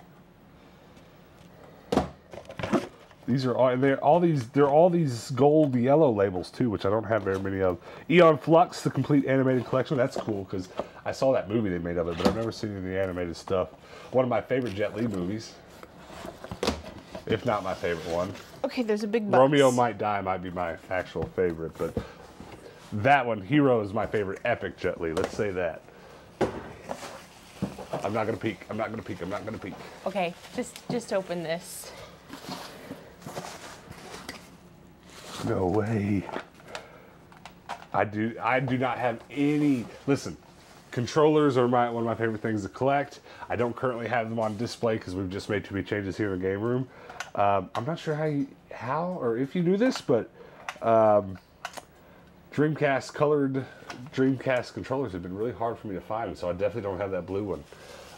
These are all, and they're all these, they're all these gold yellow labels too, which I don't have very many of. Aeon Flux, the complete animated collection. That's cool because I saw that movie they made of it, but I've never seen any of the animated stuff. One of my favorite Jet Li movies, if not my favorite one. Okay, there's a big box. Romeo Might Die might be my actual favorite, but that one, Hero, is my favorite epic Jet Li. Let's say that. I'm not gonna peek. I'm not gonna peek. I'm not gonna peek. Okay, just just open this. No way. I do. I do not have any. Listen, controllers are my one of my favorite things to collect. I don't currently have them on display because we've just made too many changes here in the game room. Um, I'm not sure how you, how or if you knew this, but um, Dreamcast colored Dreamcast controllers have been really hard for me to find, so I definitely don't have that blue one.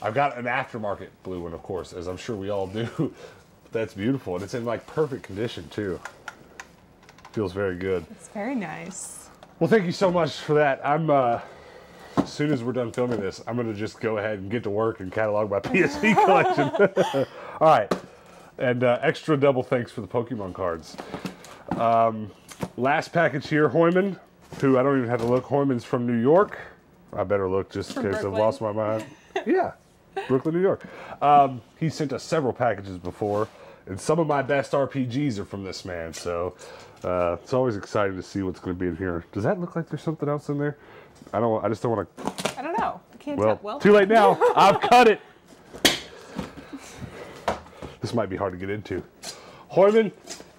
I've got an aftermarket blue one, of course, as I'm sure we all do. That's beautiful, and it's in like perfect condition too. Feels very good. It's very nice. Well, thank you so much for that. I'm uh, as soon as we're done filming this, I'm gonna just go ahead and get to work and catalog my PSP collection. All right, and uh, extra double thanks for the Pokemon cards. Um, last package here, Hoyman, who I don't even have to look. Hoyman's from New York. I better look just in From case I've lost my mind. yeah, Brooklyn, New York. Um, he sent us several packages before, And some of my best RPGs are from this man, so uh, it's always exciting to see what's going to be in here. Does that look like there's something else in there? I don't. I just don't want to. I don't know. I can't Well, tell. Well, too late now. I've cut it. This might be hard to get into. Hoyman,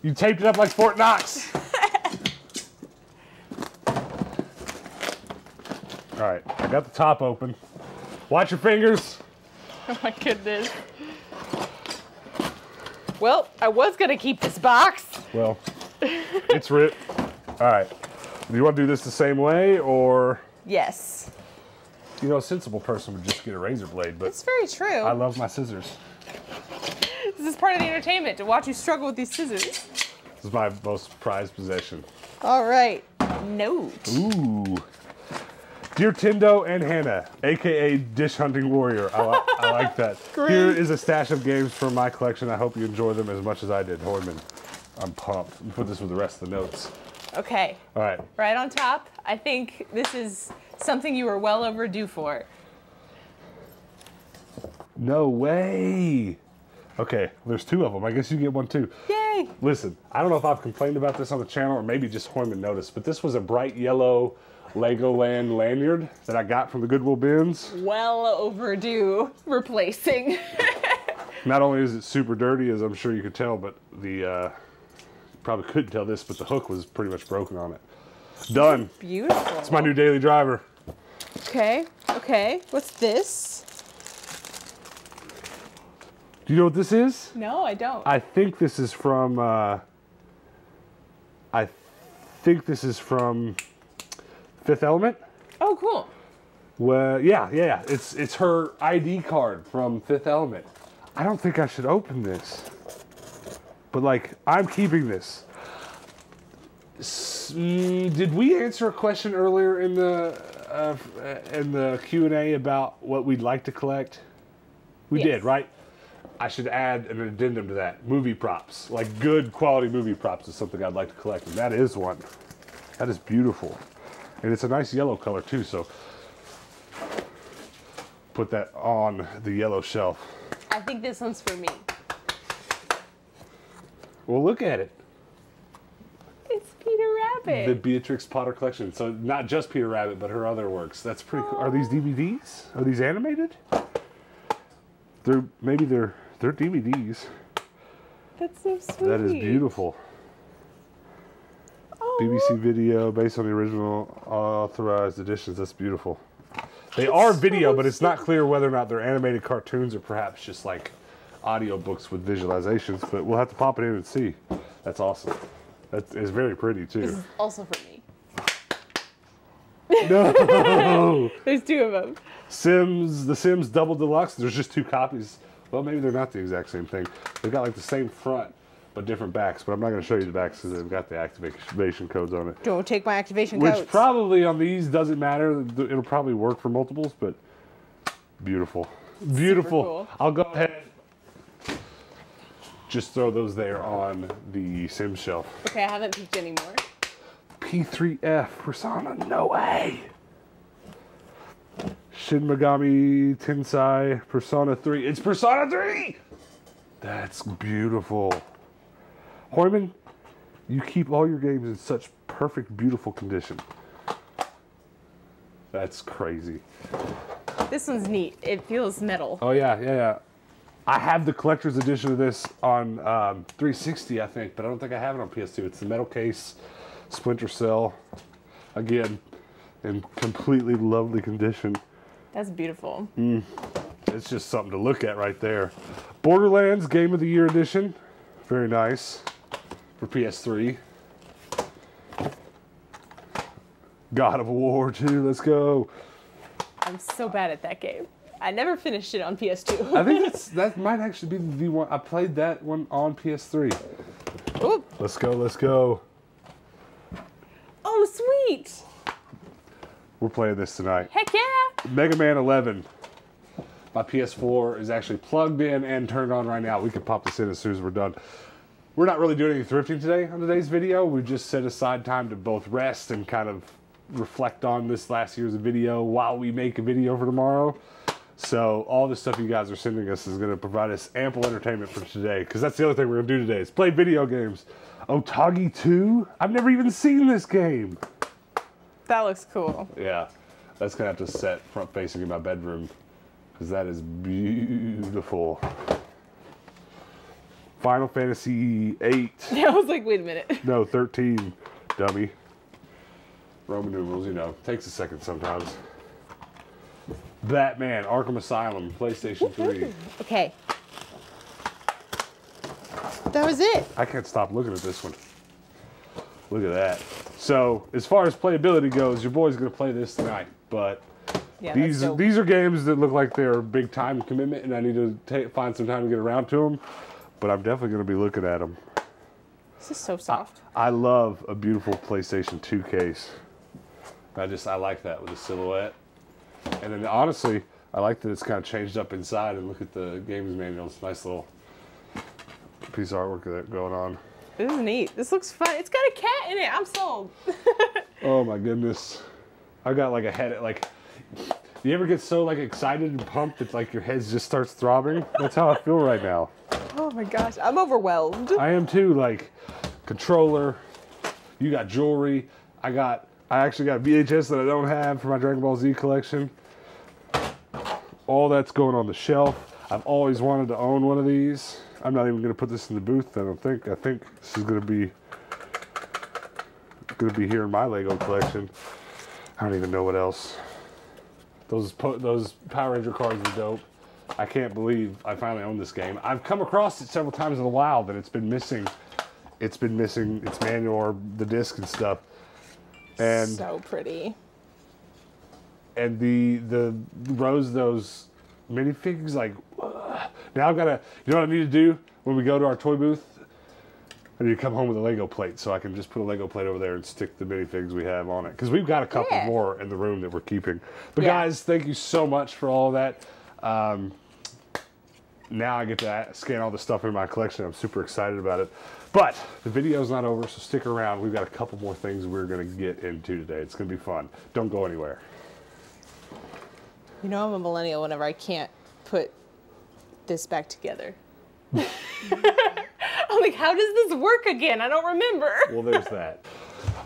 you taped it up like Fort Knox. All right, I got the top open. Watch your fingers. Oh my goodness. Well, I was gonna keep this box. Well, it's ripped. All right. Do you want to do this the same way, or Yes. you know, a sensible person would just get a razor blade? But It's very true. I love my scissors. this is part of the entertainment to watch you struggle with these scissors. This is my most prized possession. All right. Note. Ooh. Dear Tendo and Hannah, aka Dish Hunting Warrior. I, li- I like that. Great. Here is a stash of games from my collection. I hope you enjoy them as much as I did. Hoyman, I'm pumped. Me Put this with the rest of the notes. Okay. All right. Right on top. I think this is something you were well overdue for. No way. Okay, there's two of them. I guess you get one too. Yay! Listen, I don't know if I've complained about this on the channel or maybe just Hoyman noticed, but this was a bright yellow Legoland lanyard that I got from the Goodwill bins. Well overdue replacing. Not only is it super dirty, as I'm sure you could tell, but the uh, probably couldn't tell this, but the hook was pretty much broken on it. Done. Beautiful. It's my new daily driver. Okay. Okay. What's this? Do you know what this is? No, I don't. I think this is from. Uh, I think this is from Fifth Element. oh, cool. Well, yeah, yeah, yeah. It's it's her ID card from Fifth Element. I don't think I should open this, but like I'm keeping this. S- did we answer a question earlier in the uh, in the Q and A about what we'd like to collect? We Yes. did, right? I should add an addendum to that. Movie props, like good quality movie props, is something I'd like to collect, and that is one. That is beautiful, and it's a nice yellow color too. So put that on the yellow shelf. I think this one's for me. Well, look at it. It's Peter Rabbit. The Beatrix Potter collection. So not just Peter Rabbit, but her other works. That's pretty cool. Are these DVDs? Are these animated? They're maybe they're they're DVDs. That's so sweet. That is beautiful. BBC video based on the original authorized editions. That's beautiful. They are video, but it's not clear whether or not they're animated cartoons or perhaps just like audiobooks with visualizations. But we'll have to pop it in and see. That's awesome. That is very pretty This too. is also for me. No. There's two of them. Sims, The Sims Double Deluxe. There's just two copies. Well, maybe they're not the exact same thing. They've got like the same front, but different backs. But I'm not going to show you the backs because they've got the activation codes on it. Don't take my activation Which codes. Which probably on these doesn't matter. It'll probably work for multiples, but beautiful. Beautiful. cool. I'll go ahead. Just throw those there on the Sim shelf. okay, I haven't peeked anymore. P3F Persona, no way. Shin Megami Tensei Persona 3. It's Persona 3! That's beautiful. Hoyman, you keep all your games in such perfect, beautiful condition. That's crazy. This one's neat. It feels metal. Oh, yeah, yeah, yeah. I have the collector's edition of this on um, 360, I think, but I don't think I have it on PS2. It's the metal case, Splinter Cell. Again, in completely lovely condition. That's beautiful. It's just something to look at right there. Borderlands Game of the Year edition. Very nice for PS3. God of War 2, let's go. I'm so bad at that game. I never finished it on PS2. I think that's, that might actually be the one. I played that one on PS3. Oop. Let's go, let's go. Oh, sweet. We're playing this tonight. Heck yeah. Mega Man 11. My PS4 is actually plugged in and turned on right now. We can pop this in as soon as we're done. We're not really doing any thrifting today on today's video. We just set aside time to both rest and kind of reflect on this last year's video while we make a video for tomorrow. So all the stuff you guys are sending us is going to provide us ample entertainment for today, because that's the other thing we're going to do today is play video games. Otogi 2? I've never even seen this game. That looks cool. Yeah, that's going to have to set front facing in my bedroom, because that is beautiful. Final Fantasy 8. Yeah, I was like, wait a minute. No, 13, dummy. Roman numerals, you know, takes a second sometimes. Batman, Arkham Asylum, PlayStation 3. Okay. That was it. I can't stop looking at this one. Look at that. So, as far as playability goes, your boy's gonna play this tonight, but Yeah, these these are games that look like they're a big time commitment, and I need to find some time to get around to them. But I'm definitely gonna be looking at them. This is so soft. I love a beautiful PlayStation 2 case. I just I like that with the silhouette. And then honestly, I like that it's kind of changed up inside and look at the games manual. It's a nice little piece of artwork that going on. This is neat. This looks fun. It's got a cat in it. I'm sold. Oh my goodness. I got like a head like you ever get so like excited and pumped that like your head just starts throbbing? That's how I feel right now. oh my gosh. I'm overwhelmed. I am too. Like controller. You got jewelry. I got. I actually got VHS that I don't have for my Dragon Ball Z collection. All that's going on the shelf. I've always wanted to own one of these. I'm not even going to put this in the booth. I don't think. I think this is going to be going to be here in my Lego collection. I don't even know what else. Those those Power Ranger cards are dope. I can't believe I finally own this game. I've come across it several times in the wild, and it's been missing. It's been missing its manual or the disc and stuff. And so pretty. and the the rows of those minifigs like ugh. now I've got to you know what I need to do when we go to our toy booth. I need to come home with a Lego plate so I can just put a Lego plate over there and stick the minifigs we have on it because we've got a couple Yeah. more in the room that we're keeping. But Yeah. guys, thank you so much for all that. Um, now I get to scan all the stuff in my collection. I'm super excited about it. But the video's not over, so stick around. We've got a couple more things we're going to get into today. It's going to be fun. Don't go anywhere. You know I'm a millennial whenever I can't put this back together. I'm like, how does this work again? I don't remember. Well, there's that.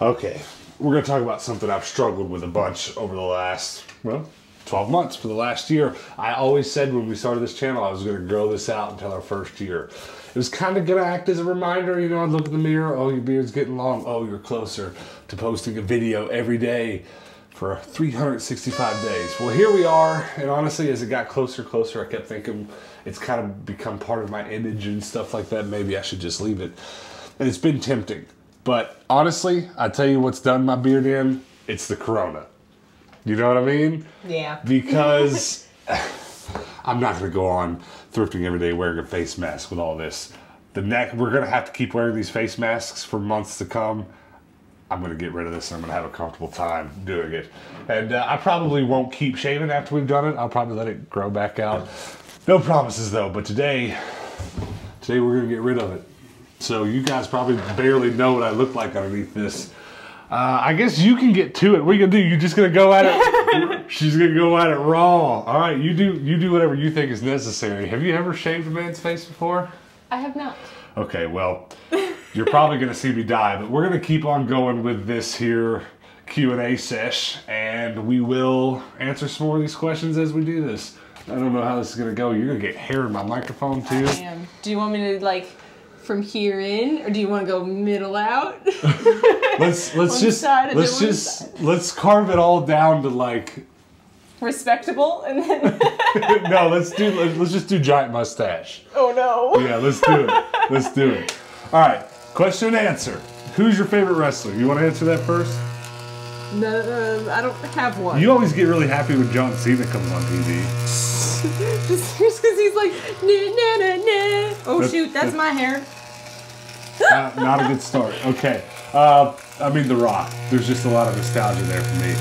Okay, we're going to talk about something I've struggled with a bunch over the last, well, 12 months for the last year. I always said when we started this channel, I was going to grow this out until our first year. It was kind of going to act as a reminder, you know, I'd look in the mirror, oh, your beard's getting long, oh, you're closer to posting a video every day for 365 days. Well, here we are, and honestly, as it got closer, closer, I kept thinking it's kind of become part of my image and stuff like that. Maybe I should just leave it. And it's been tempting. But honestly, I tell you what's done my beard in, it's the corona. You know what I mean? Yeah. Because I'm not going to go on thrifting every day wearing a face mask with all this. The neck, we're going to have to keep wearing these face masks for months to come. I'm going to get rid of this and I'm going to have a comfortable time doing it. And uh, I probably won't keep shaving after we've done it. I'll probably let it grow back out. No promises though, but today, today we're going to get rid of it. So you guys probably barely know what I look like underneath this. Uh, I guess you can get to it. What are you gonna do? You're just gonna go at it. She's gonna go at it raw. All right, you do you do whatever you think is necessary. Have you ever shaved a man's face before? I have not. Okay, well, you're probably gonna see me die, but we're gonna keep on going with this here Q and A sesh, and we will answer some more of these questions as we do this. I don't know how this is gonna go. You're gonna get hair in my microphone too. Damn. Do you want me to like from here in, or do you want to go middle out? Let's let's just side let's just let's carve it all down to like Respectable, and then no. Let's do let's, let's just do giant mustache. oh no. Yeah, let's do it. Let's do it. All right, question and answer. Who's your favorite wrestler? You want to answer that first? No, um, I don't have one. You always get really happy when John Cena comes on TV. just because he's like, nah, nah, nah, nah. Oh That's- shoot, that's that's- my hair. Not, not a good start. Okay. Uh, I mean, The Rock. There's just a lot of nostalgia there for me.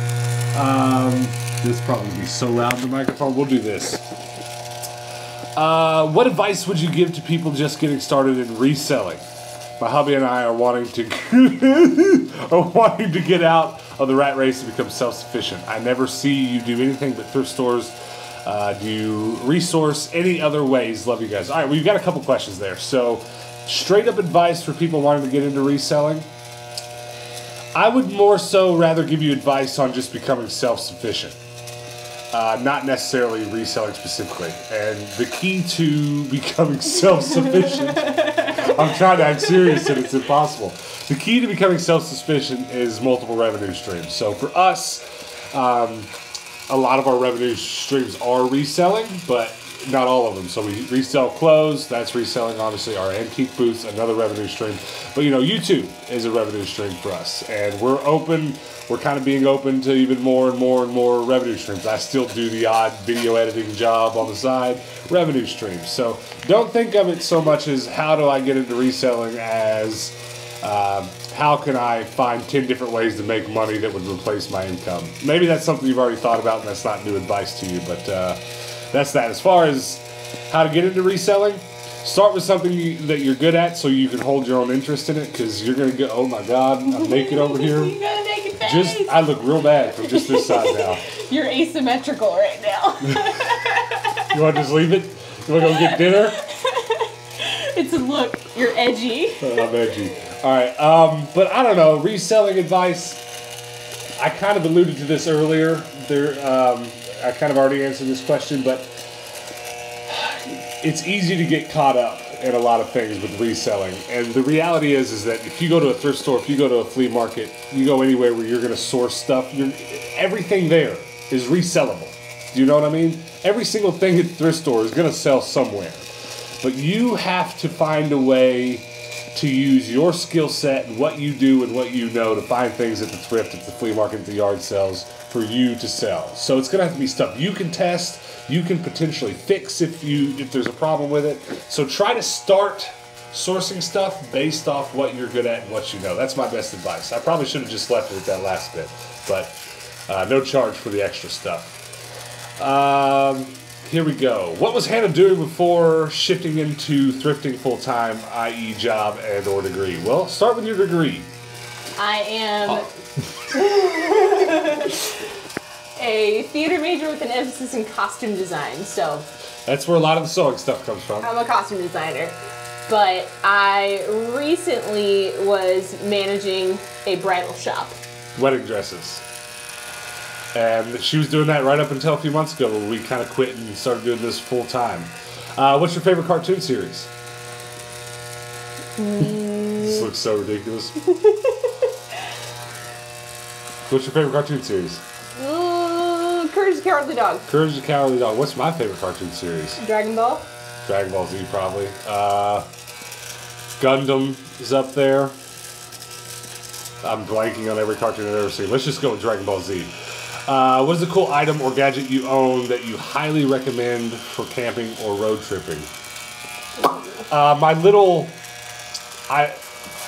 Um, this probably be so loud in the microphone. We'll do this. Uh, what advice would you give to people just getting started in reselling? My hubby and I are wanting to are wanting to get out of the rat race and become self-sufficient. I never see you do anything but thrift stores Uh, do you resource any other ways? Love you guys. All right, we've got a couple questions there. So, straight up advice for people wanting to get into reselling. I would more so rather give you advice on just becoming self sufficient, uh, not necessarily reselling specifically. And the key to becoming self sufficient, I'm trying to I'm serious and it's impossible. The key to becoming self sufficient is multiple revenue streams. So for us, um, a lot of our revenue streams are reselling, but not all of them. So we resell clothes, that's reselling obviously our antique booths, another revenue stream. But you know, YouTube is a revenue stream for us. And we're open, we're kind of being open to even more and more and more revenue streams. I still do the odd video editing job on the side, revenue streams. So don't think of it so much as how do I get into reselling as um, how can I find 10 different ways to make money that would replace my income? Maybe that's something you've already thought about and that's not new advice to you, but uh, that's that. As far as how to get into reselling, start with something you, that you're good at so you can hold your own interest in it because you're going to go, oh my God, I'm naked over here. You got a naked. Just, I look real bad from just this side now. You're asymmetrical right now. You want to just leave it? You want to go get dinner? it's a look. You're edgy. I'm edgy. All right, um, but I don't know. Reselling advice. I kind of alluded to this earlier. There, um, I kind of already answered this question, but it's easy to get caught up in a lot of things with reselling. And the reality is, is that if you go to a thrift store, if you go to a flea market, you go anywhere where you're going to source stuff, everything there is resellable. Do you know what I mean? Every single thing at the thrift store is going to sell somewhere. But you have to find a way to use your skill set and what you do and what you know to find things at the thrift, at the flea market, at the yard sales for you to sell. So it's going to have to be stuff you can test, you can potentially fix if you if there's a problem with it. So try to start sourcing stuff based off what you're good at and what you know. That's my best advice. I probably should have just left it at that last bit, but uh, no charge for the extra stuff. Um, here we go. What was Hannah doing before shifting into thrifting full time, i.e., job and or degree? Well, start with your degree. I am a theater major with an emphasis in costume design. So That's where a lot of the sewing stuff comes from. I'm a costume designer. But I recently was managing a bridal shop. Wedding dresses. And she was doing that right up until a few months ago when we kind of quit and started doing this full time. Uh, what's your favorite cartoon series? this looks so ridiculous. what's your favorite cartoon series? Ooh, Courage the Cowardly Dog. Courage the Cowardly Dog. What's my favorite cartoon series? Dragon Ball. Dragon Ball Z, probably. Uh, Gundam is up there. I'm blanking on every cartoon I've ever seen. Let's just go with Dragon Ball Z. Uh, what is a cool item or gadget you own that you highly recommend for camping or road tripping? Uh, my little, I,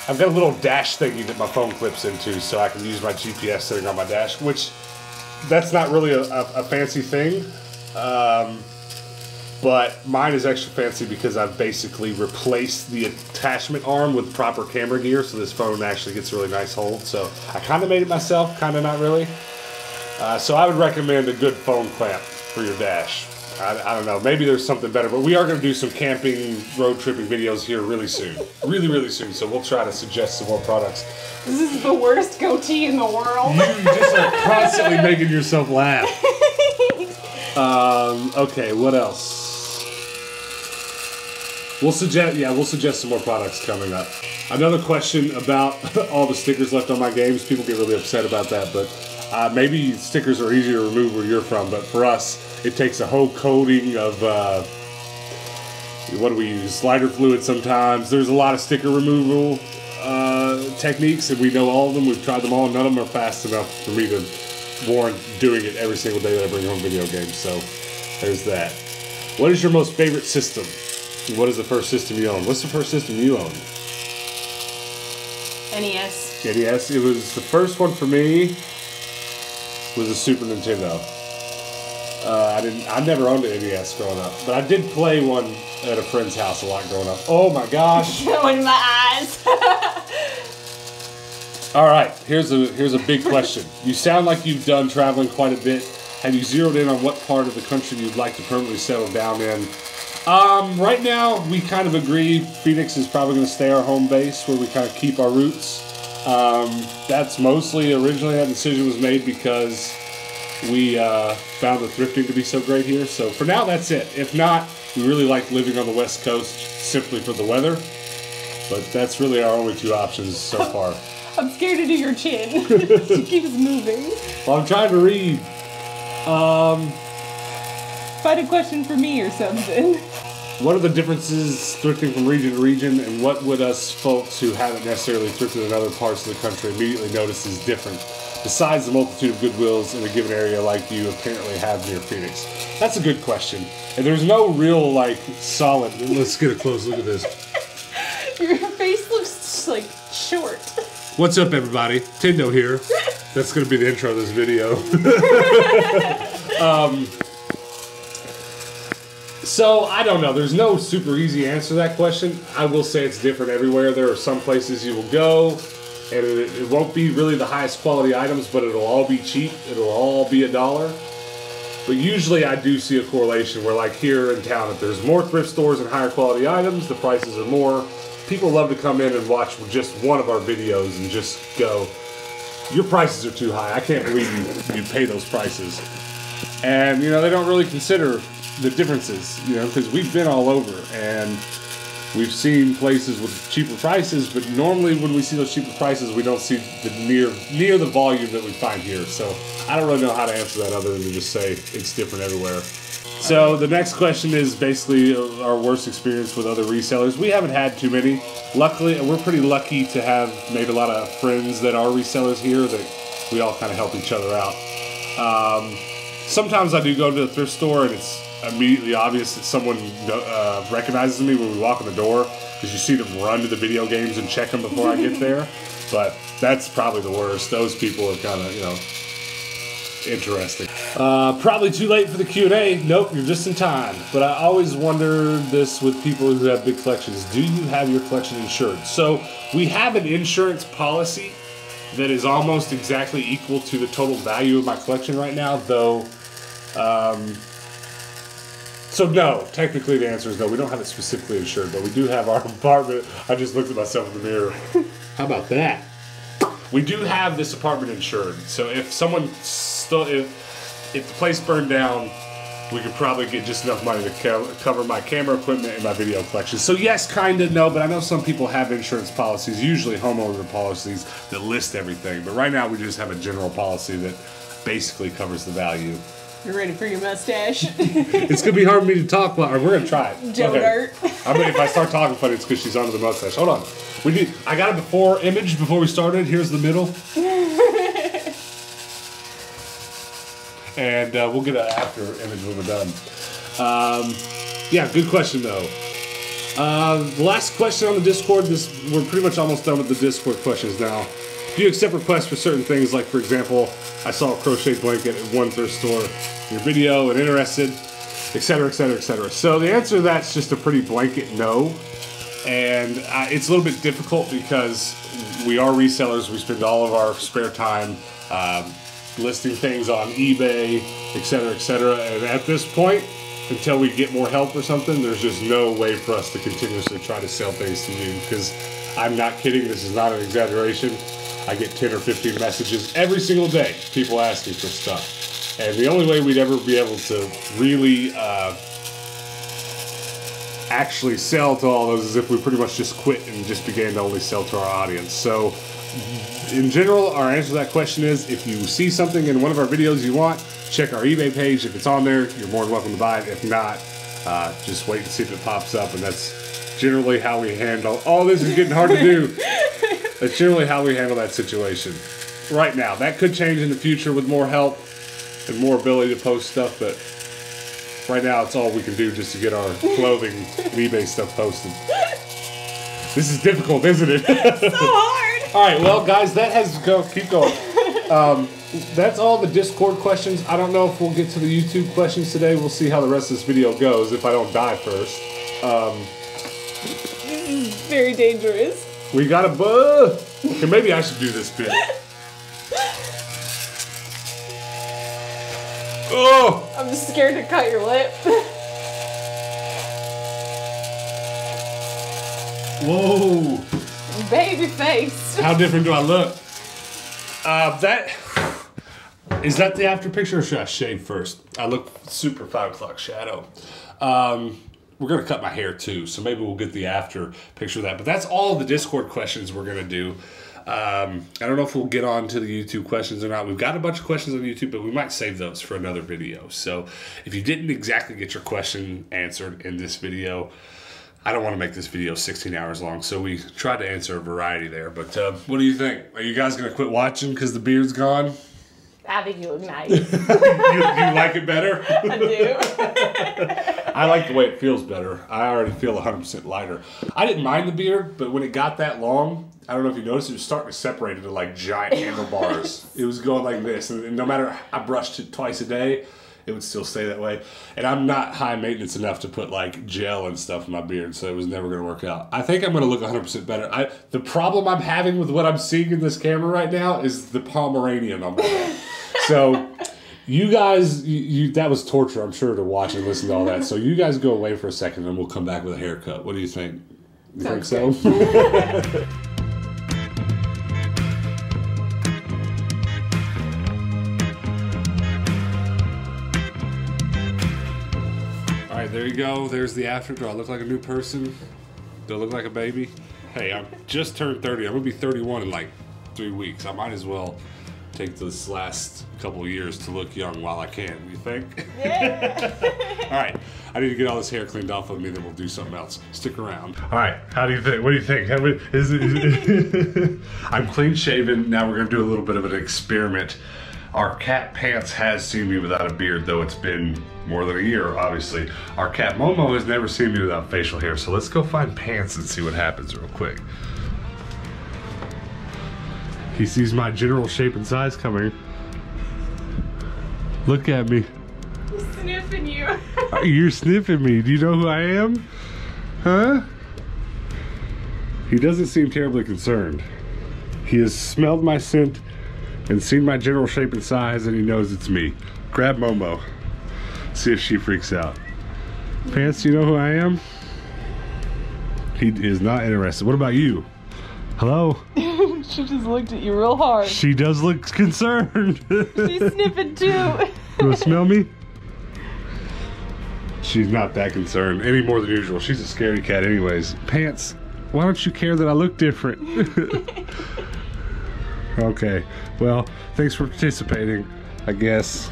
I've got a little dash thingy that my phone clips into, so I can use my GPS sitting on my dash. Which, that's not really a, a, a fancy thing. Um, but mine is extra fancy because I've basically replaced the attachment arm with proper camera gear, so this phone actually gets a really nice hold. So I kind of made it myself, kind of not really. Uh, so I would recommend a good phone clamp for your dash. I, I don't know, maybe there's something better, but we are going to do some camping, road tripping videos here really soon. Really, really soon. So we'll try to suggest some more products. This is the worst goatee in the world. You just are constantly making yourself laugh. Um, okay, what else? We'll suggest, yeah, we'll suggest some more products coming up. Another question about all the stickers left on my games. People get really upset about that, but uh, maybe stickers are easier to remove where you're from. But for us, it takes a whole coating of uh, what do we use? Lighter fluid. Sometimes there's a lot of sticker removal uh, techniques, and we know all of them. We've tried them all. None of them are fast enough for me to warrant doing it every single day that I bring home video games. So there's that. What is your most favorite system? What is the first system you own? What's the first system you own? NES. NES. It was the first one for me. Was a Super Nintendo. Uh, I didn't. I never owned an NES growing up, but I did play one at a friend's house a lot growing up. Oh my gosh! Showing my eyes. All right, here's a here's a big question. You sound like you've done traveling quite a bit. Have you zeroed in on what part of the country you'd like to permanently settle down in? Um, right now, we kind of agree Phoenix is probably going to stay our home base where we kind of keep our roots. Um, that's mostly originally that decision was made because we uh, found the thrifting to be so great here. So for now, that's it. If not, we really like living on the West Coast simply for the weather. But that's really our only two options so far. I'm scared to do your chin. she keeps moving. Well, I'm trying to read. Um, Find a question for me or something. what are the differences thrifting from region to region, and what would us folks who haven't necessarily thrifted in other parts of the country immediately notice is different? Besides the multitude of goodwills in a given area like you apparently have near Phoenix? That's a good question. And there's no real, like, solid. Let's get a close look at this. Your face looks like short. What's up, everybody? Tendo here. That's going to be the intro of this video. um, so, I don't know. There's no super easy answer to that question. I will say it's different everywhere. There are some places you will go, and it, it won't be really the highest quality items, but it'll all be cheap. It'll all be a dollar. But usually I do see a correlation where, like here in town, if there's more thrift stores and higher quality items, the prices are more. People love to come in and watch just one of our videos and just go, your prices are too high. I can't believe you, you pay those prices. And, you know, they don't really consider the differences, you know, because we've been all over and we've seen places with cheaper prices, but normally when we see those cheaper prices, we don't see the near near the volume that we find here. So I don't really know how to answer that other than to just say it's different everywhere. So the next question is basically our worst experience with other resellers. We haven't had too many. Luckily, we're pretty lucky to have made a lot of friends that are resellers here that we all kind of help each other out. Um, sometimes I do go to the thrift store and it's immediately obvious that someone uh, recognizes me when we walk in the door because you see them run to the video games and check them before I get there. But that's probably the worst. Those people are kind of, you know, interesting. Uh, probably too late for the Q&A. Nope, you're just in time. But I always wonder this with people who have big collections. Do you have your collection insured? So we have an insurance policy that is almost exactly equal to the total value of my collection right now, though um, so no, technically the answer is no. We don't have it specifically insured, but we do have our apartment. I just looked at myself in the mirror. How about that? We do have this apartment insured. So if someone still if if the place burned down, we could probably get just enough money to co- cover my camera equipment and my video collection. So yes, kind of no, but I know some people have insurance policies, usually homeowner policies that list everything. But right now we just have a general policy that basically covers the value. You're ready for your mustache. It's gonna be hard for me to talk, but we're gonna try it. Joe Dirt. I mean, if I start talking funny, it's because she's under the mustache. Hold on. We need. I got a before image before we started. Here's the middle. and uh, we'll get an after image when we're done. Um, yeah, good question though. Uh, the last question on the Discord. This we're pretty much almost done with the Discord questions now. Do you accept requests for certain things? Like for example, I saw a crochet blanket at one thrift store. Your video and interested, etc., etc., etc. So the answer to that's just a pretty blanket no, and uh, it's a little bit difficult because we are resellers. We spend all of our spare time um, listing things on eBay, etc., etc. And at this point, until we get more help or something, there's just no way for us to continuously try to sell things to you because I'm not kidding. This is not an exaggeration. I get 10 or 15 messages every single day, people asking for stuff. And the only way we'd ever be able to really uh, actually sell to all those is if we pretty much just quit and just began to only sell to our audience. So, in general, our answer to that question is if you see something in one of our videos you want, check our eBay page. If it's on there, you're more than welcome to buy it. If not, uh, just wait and see if it pops up. And that's generally how we handle. Oh, this is getting hard to do. That's generally how we handle that situation. Right now, that could change in the future with more help and more ability to post stuff, but right now it's all we can do just to get our clothing and eBay stuff posted. This is difficult, isn't it? so hard. all right, well, guys, that has to go. Keep going. Um, that's all the Discord questions. I don't know if we'll get to the YouTube questions today. We'll see how the rest of this video goes if I don't die first. This is Very dangerous. We got a buh. Okay, maybe I should do this bit. Oh! I'm just scared to cut your lip. Whoa! Baby face. How different do I look? Uh, that is that the after picture, or should I shave first? I look super five o'clock shadow. Um, we're gonna cut my hair too, so maybe we'll get the after picture of that. But that's all the Discord questions we're gonna do. Um, I don't know if we'll get on to the YouTube questions or not. We've got a bunch of questions on YouTube, but we might save those for another video. So if you didn't exactly get your question answered in this video, I don't want to make this video 16 hours long, so we tried to answer a variety there. But uh, what do you think? Are you guys gonna quit watching because the beard's gone? I think you look nice. you, you like it better? I do. I like the way it feels better. I already feel 100% lighter. I didn't mind the beard, but when it got that long, I don't know if you noticed, it was starting to separate into like giant handlebars. it was going like this, and no matter I brushed it twice a day, it would still stay that way. And I'm not high maintenance enough to put like gel and stuff in my beard, so it was never going to work out. I think I'm going to look 100% better. I the problem I'm having with what I'm seeing in this camera right now is the Pomeranian on my head. So. You guys, you, you, that was torture, I'm sure, to watch and listen to all that. So you guys go away for a second, and we'll come back with a haircut. What do you think? You think so? there you go. There's the after. Do I look like a new person? Do I look like a baby? Hey, I'm just turned 30. I'm gonna be 31 in like three weeks. I might as well take this last couple of years to look young while I can. You think? Yeah. all right, I need to get all this hair cleaned off of me. Then we'll do something else. Stick around. All right, how do you think? What do you think? How, is it, is it I'm clean shaven. Now we're gonna do a little bit of an experiment. Our cat Pants has seen me without a beard, though it's been more than a year, obviously. Our cat Momo has never seen me without facial hair, so let's go find Pants and see what happens real quick. He sees my general shape and size coming. Look at me. Sniffing you. You're sniffing me. Do you know who I am? Huh? He doesn't seem terribly concerned. He has smelled my scent and seen my general shape and size, and he knows it's me. Grab Momo. See if she freaks out. Pants, you know who I am? He is not interested. What about you? Hello? she just looked at you real hard. She does look concerned. She's sniffing too. You wanna smell me? She's not that concerned any more than usual. She's a scary cat, anyways. Pants, why don't you care that I look different? okay, well, thanks for participating, I guess.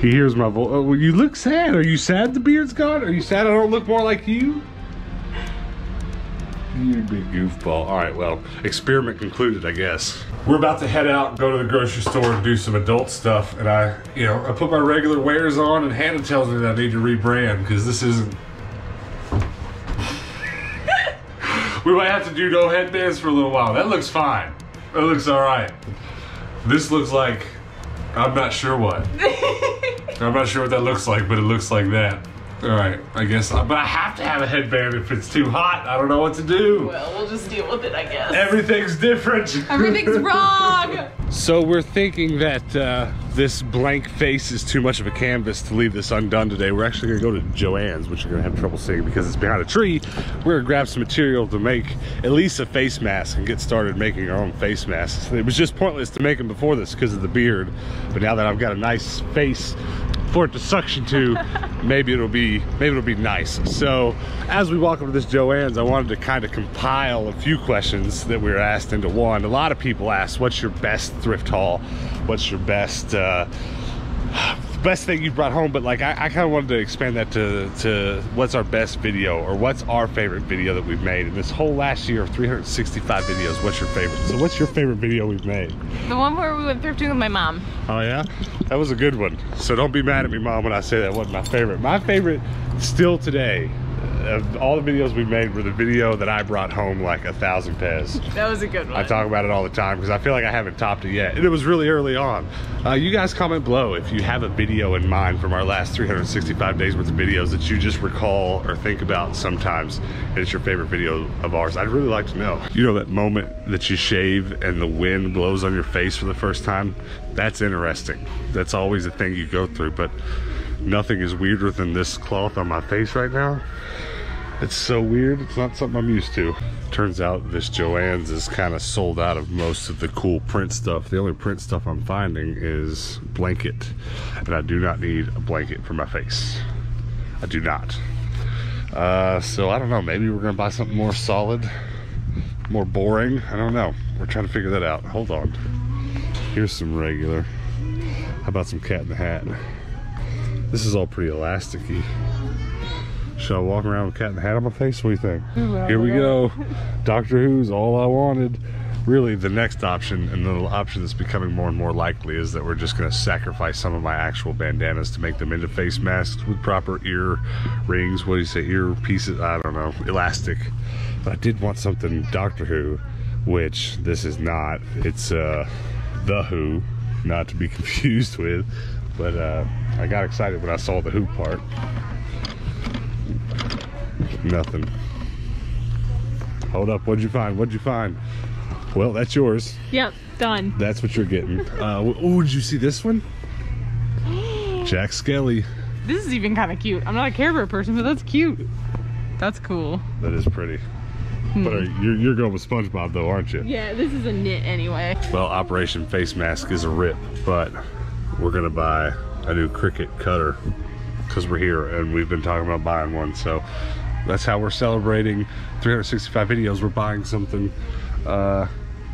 He hears my voice. Oh, you look sad. Are you sad the beard's gone? Are you sad I don't look more like you? You big goofball. All right, well, experiment concluded, I guess. We're about to head out, go to the grocery store, and do some adult stuff. And I, you know, I put my regular wares on, and Hannah tells me that I need to rebrand because this isn't. we might have to do no headbands for a little while. That looks fine. That looks all right. This looks like I'm not sure what. I'm not sure what that looks like, but it looks like that. All right, I guess. But I have to have a headband if it's too hot. I don't know what to do. well, we'll just deal with it, I guess. Everything's different. Everything's wrong. So we're thinking that uh, this blank face is too much of a canvas to leave this undone today. We're actually gonna go to Joann's, which you're gonna have trouble seeing because it's behind a tree. We're gonna grab some material to make at least a face mask and get started making our own face masks. It was just pointless to make them before this because of the beard, but now that I've got a nice face for it to suction to, maybe it'll be maybe it'll be nice. So as we walk over to this Joann's, I wanted to kind of compile a few questions that we were asked into one. A lot of people asked, "What's your best thrift haul? What's your best?" Uh, best thing you brought home but like i, I kind of wanted to expand that to to what's our best video or what's our favorite video that we've made in this whole last year of 365 videos what's your favorite so what's your favorite video we've made The one where we went thrifting with my mom. Oh yeah, that was a good one. So don't be mad at me, mom, when I say that wasn't my favorite. My favorite, still today, of all the videos we made were the video that I brought home like a thousand pairs. That was a good one. I talk about it all the time because I feel like I haven't topped it yet. And it was really early on. Uh, you guys comment below if you have a video in mind from our last 365 days worth of videos that you just recall or think about sometimes. And it's your favorite video of ours. I'd really like to know. You know that moment that you shave and the wind blows on your face for the first time? That's interesting. That's always a thing you go through, but nothing is weirder than this cloth on my face right now. It's so weird. It's not something I'm used to. Turns out this Joann's is kind of sold out of most of the cool print stuff. The only print stuff I'm finding is blanket. And I do not need a blanket for my face. I do not. Uh, so I don't know. Maybe we're going to buy something more solid, more boring. I don't know. We're trying to figure that out. Hold on. Here's some regular. How about some cat in the hat? This is all pretty elasticy. Should I walk around with cat in the hat on my face? What do you think? Here we go. Doctor Who's all I wanted. Really, the next option, and the option that's becoming more and more likely, is that we're just going to sacrifice some of my actual bandanas to make them into face masks with proper ear rings. What do you say? Ear pieces? I don't know. Elastic. But I did want something Doctor Who, which this is not. It's uh, The Who, not to be confused with. But uh, I got excited when I saw the Who part. Nothing. Hold up. What'd you find? What'd you find? Well, that's yours. Yep, done. That's what you're getting. Uh, oh, did you see this one? Jack Skelly. This is even kind of cute. I'm not a Care Bear person, but that's cute. That's cool. That is pretty. But are, you're, you're going with SpongeBob though, aren't you? Yeah, this is a knit anyway. Well, Operation Face Mask is a rip, but we're gonna buy a new Cricut cutter because we're here and we've been talking about buying one. So that's how we're celebrating 365 videos. We're buying something uh,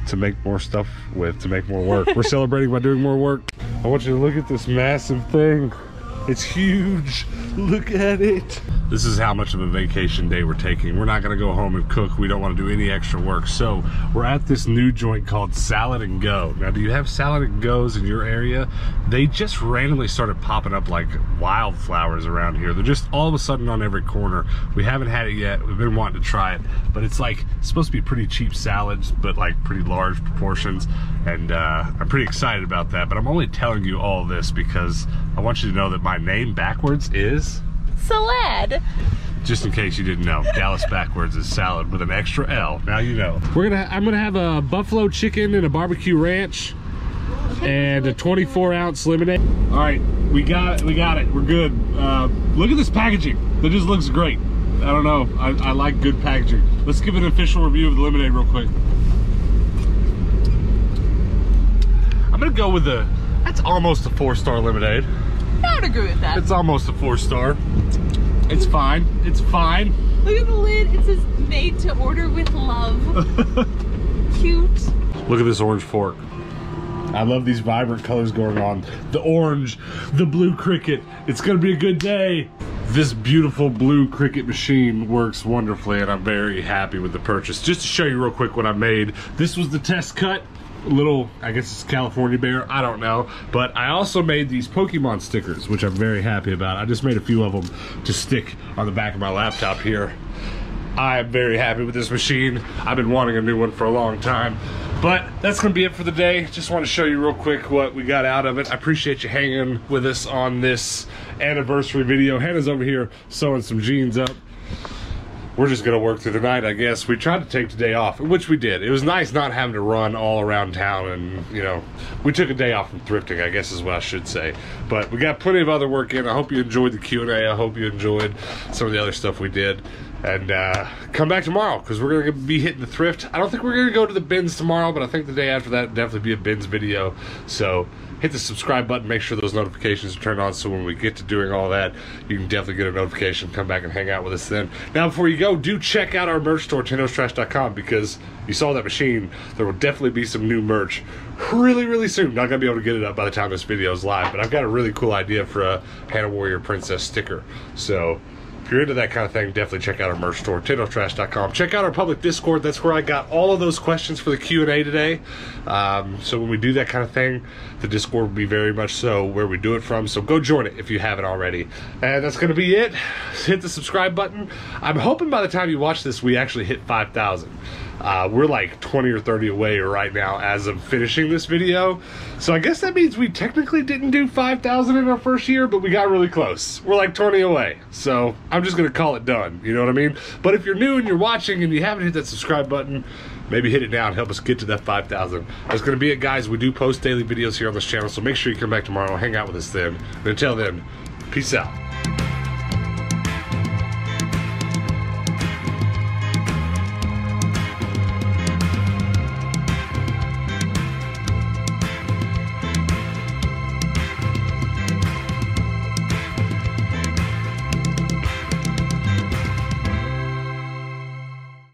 to make more stuff with, to make more work. we're celebrating by doing more work. I want you to look at this massive thing. It's huge. Look at it. This is how much of a vacation day we're taking. We're not gonna go home and cook. We don't wanna do any extra work. So we're at this new joint called Salad and Go. Now, do you have Salad and Go's in your area? They just randomly started popping up like wildflowers around here. They're just all of a sudden on every corner. We haven't had it yet. We've been wanting to try it, but it's like it's supposed to be pretty cheap salads, but like pretty large proportions. And uh, I'm pretty excited about that. But I'm only telling you all this because I want you to know that my name backwards is Salad. just in case you didn't know, Dallas backwards is salad with an extra L. Now you know. We're gonna I'm gonna have a buffalo chicken and a barbecue ranch and a 24 ounce lemonade. All right, we got it. We got it. We're good. Uh, look at this packaging. That just looks great. I don't know. I, I like good packaging. Let's give an official review of the lemonade real quick. I'm gonna go with the. That's almost a four star lemonade. I would agree with that. It's almost a four star. It's fine. It's fine. Look at the lid. It says made to order with love. Cute. Look at this orange fork. I love these vibrant colors going on. The orange, the blue Cricut. It's gonna be a good day. This beautiful blue Cricut machine works wonderfully and I'm very happy with the purchase. Just to show you real quick what I made. This was the test cut. Little, I guess it's California bear, I don't know. But I also made these Pokemon stickers, which I'm very happy about. I just made a few of them to stick on the back of my laptop here. I am very happy with this machine. I've been wanting a new one for a long time. But that's gonna be it for the day. Just want to show you real quick what we got out of it. I appreciate you hanging with us on this anniversary video. Hannah's over here sewing some jeans up. We're just gonna work through the night, I guess. We tried to take the day off, which we did. It was nice not having to run all around town, and you know, we took a day off from thrifting. I guess is what I should say. But we got plenty of other work in. I hope you enjoyed the Q and A. I hope you enjoyed some of the other stuff we did. And uh, come back tomorrow because we're gonna be hitting the thrift. I don't think we're gonna go to the bins tomorrow, but I think the day after that definitely be a bins video. So hit the subscribe button, make sure those notifications are turned on so when we get to doing all that, you can definitely get a notification, come back and hang out with us then. Now, before you go, do check out our merch store, TendosTrash.com, because you saw that machine. There will definitely be some new merch really, really soon. Not going to be able to get it up by the time this video is live, but I've got a really cool idea for a Hannah Warrior Princess sticker. So if you're into that kind of thing, definitely check out our merch store, TendoTrash.com. Check out our public Discord. That's where I got all of those questions for the Q&A today. Um, so when we do that kind of thing, the Discord will be very much so where we do it from. So go join it if you haven't already. And that's going to be it. Hit the subscribe button. I'm hoping by the time you watch this, we actually hit 5,000. Uh, we're like 20 or 30 away right now as of finishing this video. So I guess that means we technically didn't do 5,000 in our first year, but we got really close. We're like 20 away. So I'm just going to call it done. You know what I mean? But if you're new and you're watching and you haven't hit that subscribe button, maybe hit it now and help us get to that 5,000. That's going to be it, guys. We do post daily videos here on this channel, so make sure you come back tomorrow. Hang out with us then. And until then, peace out.